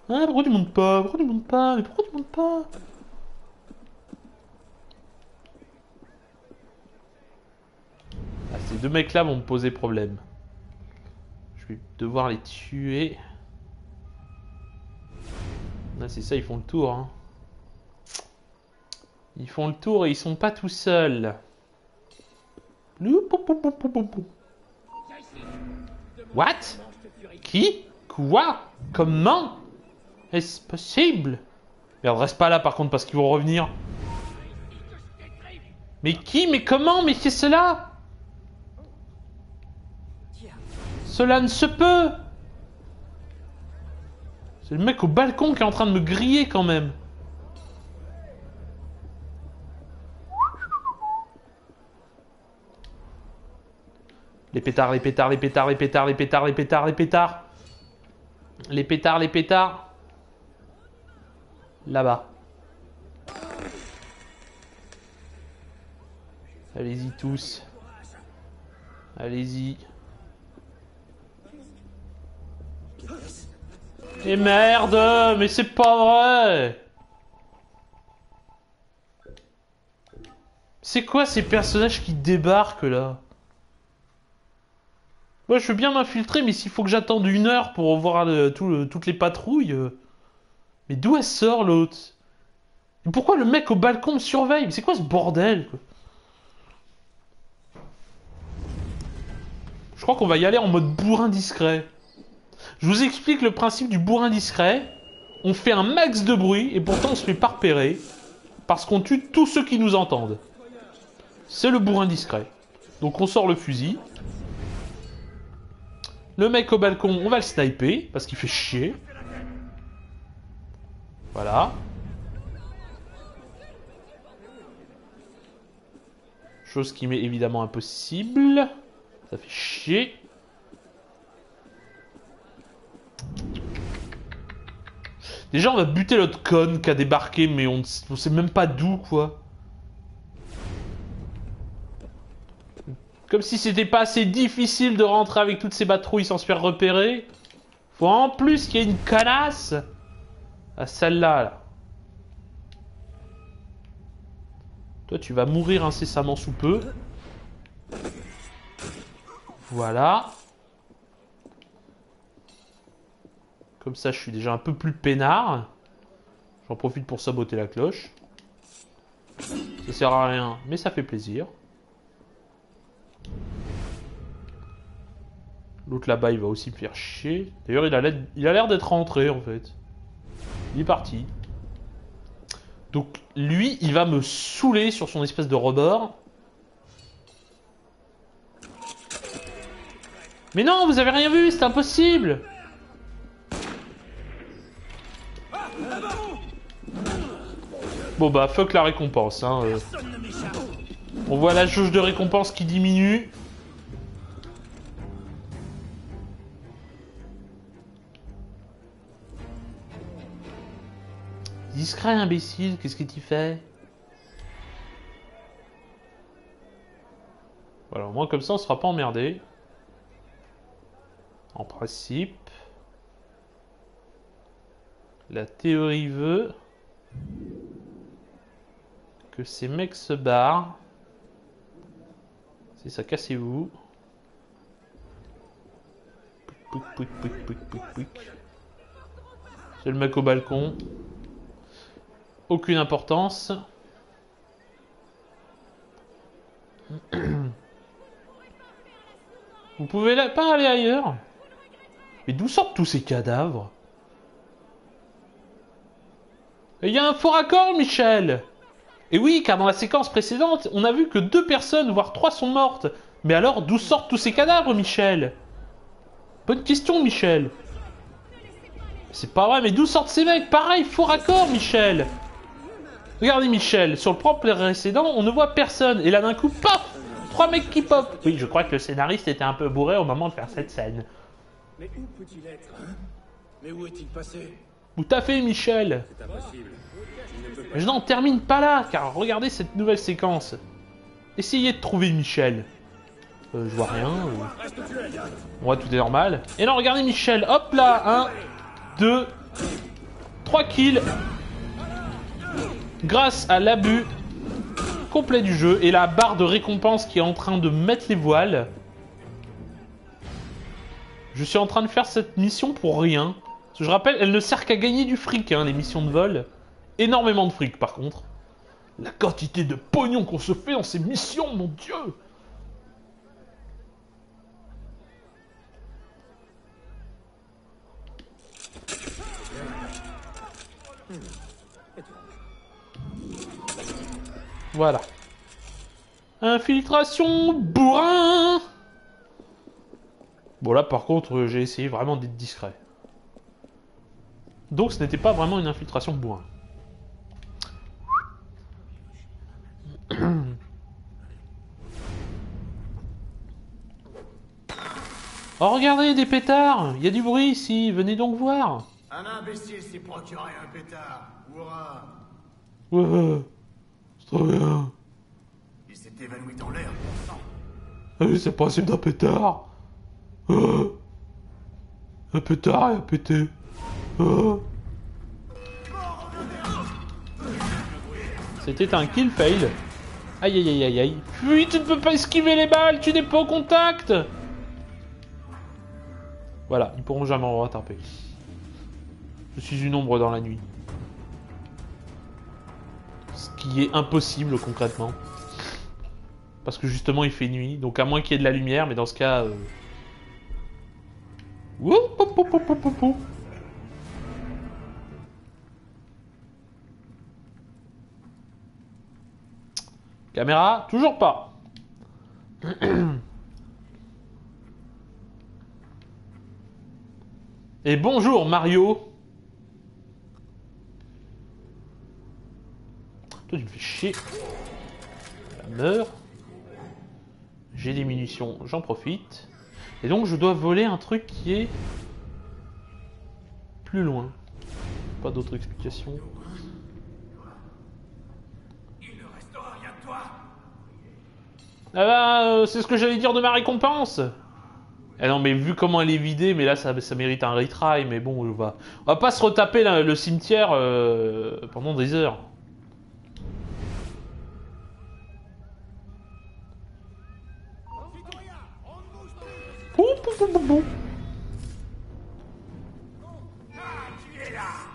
Hein Pourquoi tu montes pas? Pourquoi tu montes pas? Mais pourquoi tu montes pas? Ah, ces deux mecs-là vont me poser problème. Je vais devoir les tuer. Ah, c'est ça, ils font le tour. hein. Ils font le tour et ils sont pas tout seuls. What? Qui? Quoi? Comment? Est-ce possible? Merde, reste pas là par contre parce qu'ils vont revenir. Mais qui? Mais comment? Mais qu'est cela? Cela ne se peut. C'est le mec au balcon qui est en train de me griller quand même. Les pétards, les pétards, les pétards, les pétards, les pétards, les pétards, les pétards. Les pétards, les pétards. Là-bas. Allez-y tous. Allez-y. Et merde, mais c'est pas vrai. C'est quoi ces personnages qui débarquent là? Moi je veux bien m'infiltrer, mais s'il faut que j'attende une heure pour voir le- toutes les patrouilles. euh, Mais d'où elle sort l'autre pourquoi le mec au balcon me surveille? C'est quoi ce bordel Je crois qu'on va y aller en mode bourrin discret. Je vous explique le principe du bourrin discret. On fait un max de bruit et pourtant on se fait pas repérer parce qu'on tue tous ceux qui nous entendent. C'est le bourrin discret. Donc on sort le fusil. Le mec au balcon, on va le sniper parce qu'il fait chier. Voilà. Chose qui m'est évidemment impossible. Ça fait chier. Déjà, on va buter l'autre conne qui a débarqué, mais on, on sait même pas d'où, quoi. Comme si c'était pas assez difficile de rentrer avec toutes ces patrouilles sans se faire repérer. Faut en plus qu'il y ait une canasse. Ah, celle-là, là. Toi, tu vas mourir incessamment sous peu. Voilà. Comme ça, je suis déjà un peu plus peinard. J'en profite pour saboter la cloche. Ça sert à rien, mais ça fait plaisir. L'autre là-bas, il va aussi me faire chier. D'ailleurs, il a l'air- d'être rentré, en fait. Il est parti. Donc, lui, il va me saouler sur son espèce de rebord. Mais non, vous avez rien vu, c'est impossible Bon bah, fuck la récompense, hein. euh. On voit la jauge de récompense qui diminue. Discret imbécile, qu'est-ce que tu fais? Voilà, au moins comme ça on sera pas emmerdé. En principe. La théorie veut que ces mecs se barrent. C'est ça, cassez-vous. C'est le mec au balcon. Aucune importance. Vous pouvez pas aller ailleurs Mais d'où sortent tous ces cadavres? Il y a un faux raccord, Michel Et oui, car dans la séquence précédente, on a vu que deux personnes, voire trois, sont mortes. Mais alors, d'où sortent tous ces cadavres, Michel? Bonne question, Michel. C'est pas vrai, mais d'où sortent ces mecs? Pareil, faux raccord, Michel Regardez, Michel, sur le propre précédent, on ne voit personne. Et là, d'un coup, paf Trois mecs qui pop Oui, je crois que le scénariste était un peu bourré au moment de faire cette scène. Mais où peut-il être hein? Mais où est-il passé? Tout à fait, Michel C'est impossible. Mais je n'en termine pas là, car regardez cette nouvelle séquence. Essayez de trouver Michel. Euh, je vois rien. Ouais, tout est normal. Et non, regardez Michel. Hop là, 1, 2, 3 kills. Grâce à l'abus complet du jeu et la barre de récompense qui est en train de mettre les voiles. Je suis en train de faire cette mission pour rien. Parce je rappelle, elle ne sert qu'à gagner du fric, hein, les missions de vol. Énormément de fric, par contre. La quantité de pognon qu'on se fait dans ces missions, mon dieu Voilà. Infiltration bourrin Bon là par contre euh, j'ai essayé vraiment d'être discret. Donc ce n'était pas vraiment une infiltration bourrin. Oh regardez des pétards Il y a du bruit ici, venez donc voir Un imbécile s'est procuré un pétard. Hurrah Ouais, c'est trop bien Il s'est évanoui dans l'air, bon sang. Ah oui, c'est le principe d'un pétard. Ah. Un pétard et un pété. Ah. C'était un kill fail. Aïe aïe aïe aïe aïe. Fuis, tu ne peux pas esquiver les balles, tu n'es pas au contact. Voilà, ils pourront jamais me rattraper. Je suis une ombre dans la nuit. Ce qui est impossible concrètement. Parce que justement il fait nuit, donc à moins qu'il y ait de la lumière, mais dans ce cas... Euh... Caméra, toujours pas. Et bonjour Mario. Toi tu me fais chier. Ça meurt. J'ai des munitions, j'en profite. Et donc je dois voler un truc qui est plus loin. Pas d'autre explication. Il ne restera rien de toi. Ah bah, euh, c'est ce que j'allais dire de ma récompense. Eh non, mais vu comment elle est vidée, mais là ça, ça mérite un retry. Mais bon, on va, on va pas se retaper le cimetière euh, pendant des heures.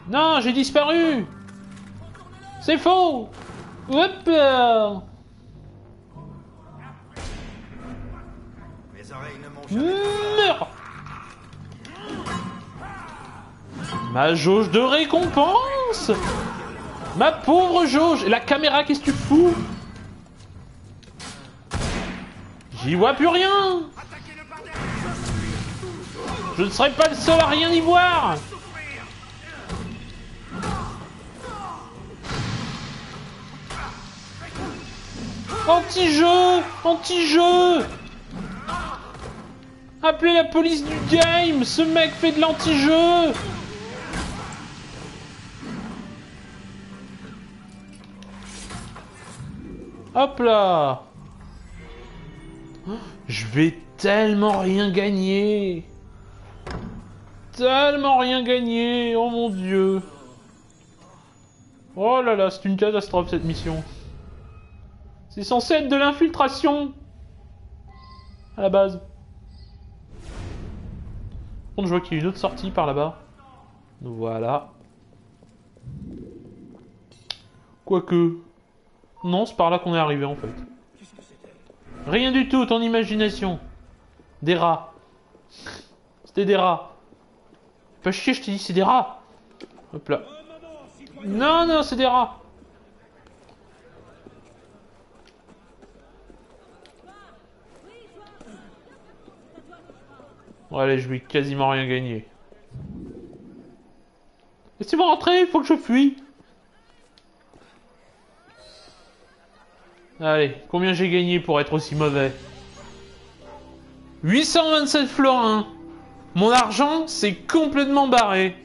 Non, j'ai disparu C'est faux. Meurs. Ma jauge de récompense. Ma pauvre jauge. Et la caméra, qu'est-ce que tu fous? J'y vois plus rien. Je ne serai pas le seul à rien y voir. Anti-jeu Anti-jeu Appelez la police du game Ce mec fait de l'anti-jeu. Hop là. Je vais tellement rien gagner. Tellement rien gagner Oh mon dieu. Oh là là, c'est une catastrophe cette mission. C'est censé être de l'infiltration. À la base. Je vois qu'il y a une autre sortie par là-bas. Voilà. Quoique... Non, c'est par là qu'on est arrivé en fait. Rien du tout, ton imagination. Des rats. C'était des rats. Pas chier, je t'ai dit, c'est des rats. Hop là. Non, non, c'est des rats. Allez, je vais quasiment rien gagner. Laissez-moi rentrer, il faut que je fuis. Allez, combien j'ai gagné pour être aussi mauvais? 827 florins Mon argent, c'est complètement barré.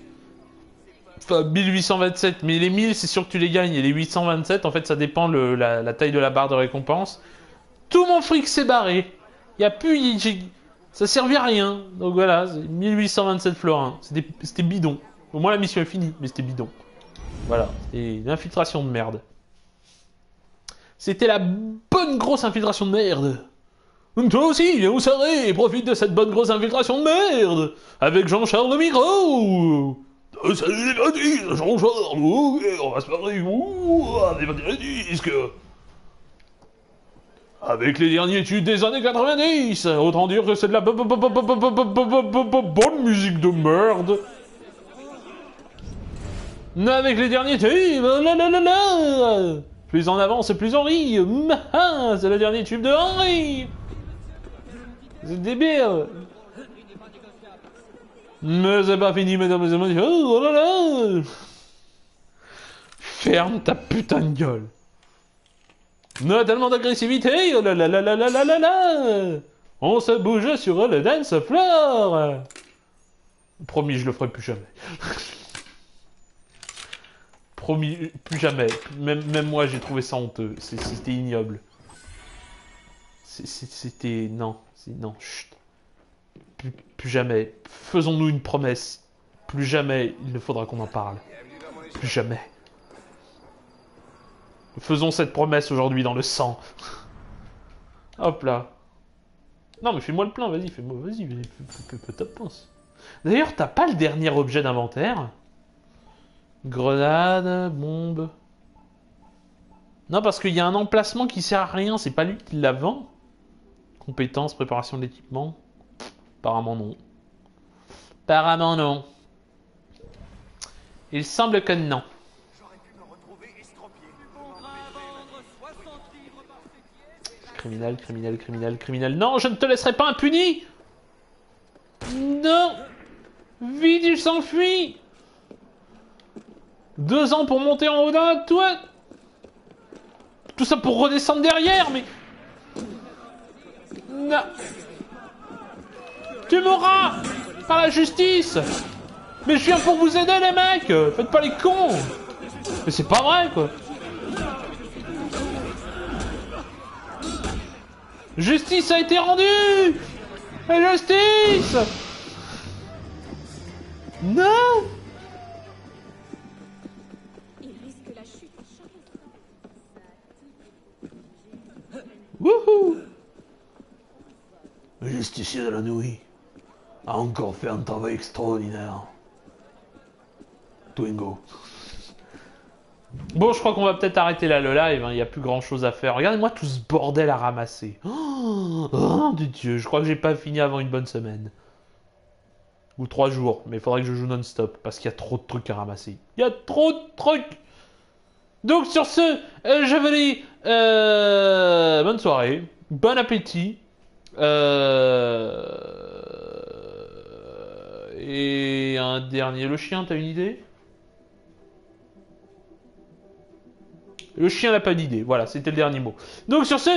Enfin, 1827, mais les 1000, c'est sûr que tu les gagnes, et les 827, en fait, ça dépend le, la, taille de la barre de récompense. Tout mon fric s'est barré. Il y a plus... Ça servait à rien. Donc voilà, c'est 1827 florins. C'était bidon. Au moins, la mission est finie, mais c'était bidon. Voilà, c'était une infiltration de merde. C'était la bonne grosse infiltration de merde. Toi aussi, viens au Sarré et profite de cette bonne grosse infiltration de merde avec Jean-Charles Micro. Salut les Jean-Charles, ok, on va se parler, ouh, des petits disques. Avec les derniers tubes des années 90 Autant dire que c'est de la bonne musique de merde Avec les derniers tubes Plus en avance, plus on C'est le dernier tube de Henri C'est débile Mais c'est pas fini, mesdames et messieurs Ferme ta putain de gueule on a tellement d'agressivité, oh On se bouge sur le dance floor Promis, je le ferai plus jamais. Promis, plus jamais. Même, moi, j'ai trouvé ça honteux. C'était ignoble. C'était... Non. Non, chut. Plus jamais. Faisons-nous une promesse. Plus jamais, il ne faudra qu'on en parle. Plus jamais. Faisons cette promesse aujourd'hui dans le sang. Hop là. Non mais fais-moi le plein, vas-y, fais-moi, vas-y, ta pince. D'ailleurs, t'as pas le dernier objet d'inventaire Grenade, bombe. Non, parce qu'il y a un emplacement qui sert à rien, c'est pas lui qui la vend. Compétences, préparation de l'équipement. Apparemment non. Apparemment non. Il semble que non. Criminel, criminel, criminel, criminel. Non, je ne te laisserai pas impuni. Non. Vite, il s'enfuit. Deux ans pour monter en haut d'un toit Tout ça pour redescendre derrière, mais... Non. Tu mourras Par la justice. Mais je viens pour vous aider, les mecs. Faites pas les cons. Mais c'est pas vrai, quoi Justice a été rendue justice Non Il risque la chute à chaque instant. Wouhou Le justicier de la nuit a encore fait un travail extraordinaire. Twingo. Bon, je crois qu'on va peut-être arrêter là le live. hein, Il n'y a plus grand chose à faire. Regardez-moi tout ce bordel à ramasser. Oh, oh, de Dieu, je crois que j'ai pas fini avant une bonne semaine. Ou trois jours. Mais il faudrait que je joue non-stop. Parce qu'il y a trop de trucs à ramasser. Il y a trop de trucs. Donc sur ce, euh, je vous dis euh, bonne soirée. Bon appétit. Euh, Et un dernier. Le chien, t'as une idée? Le chien n'a pas d'idée. Voilà, c'était le dernier mot. Donc sur ce...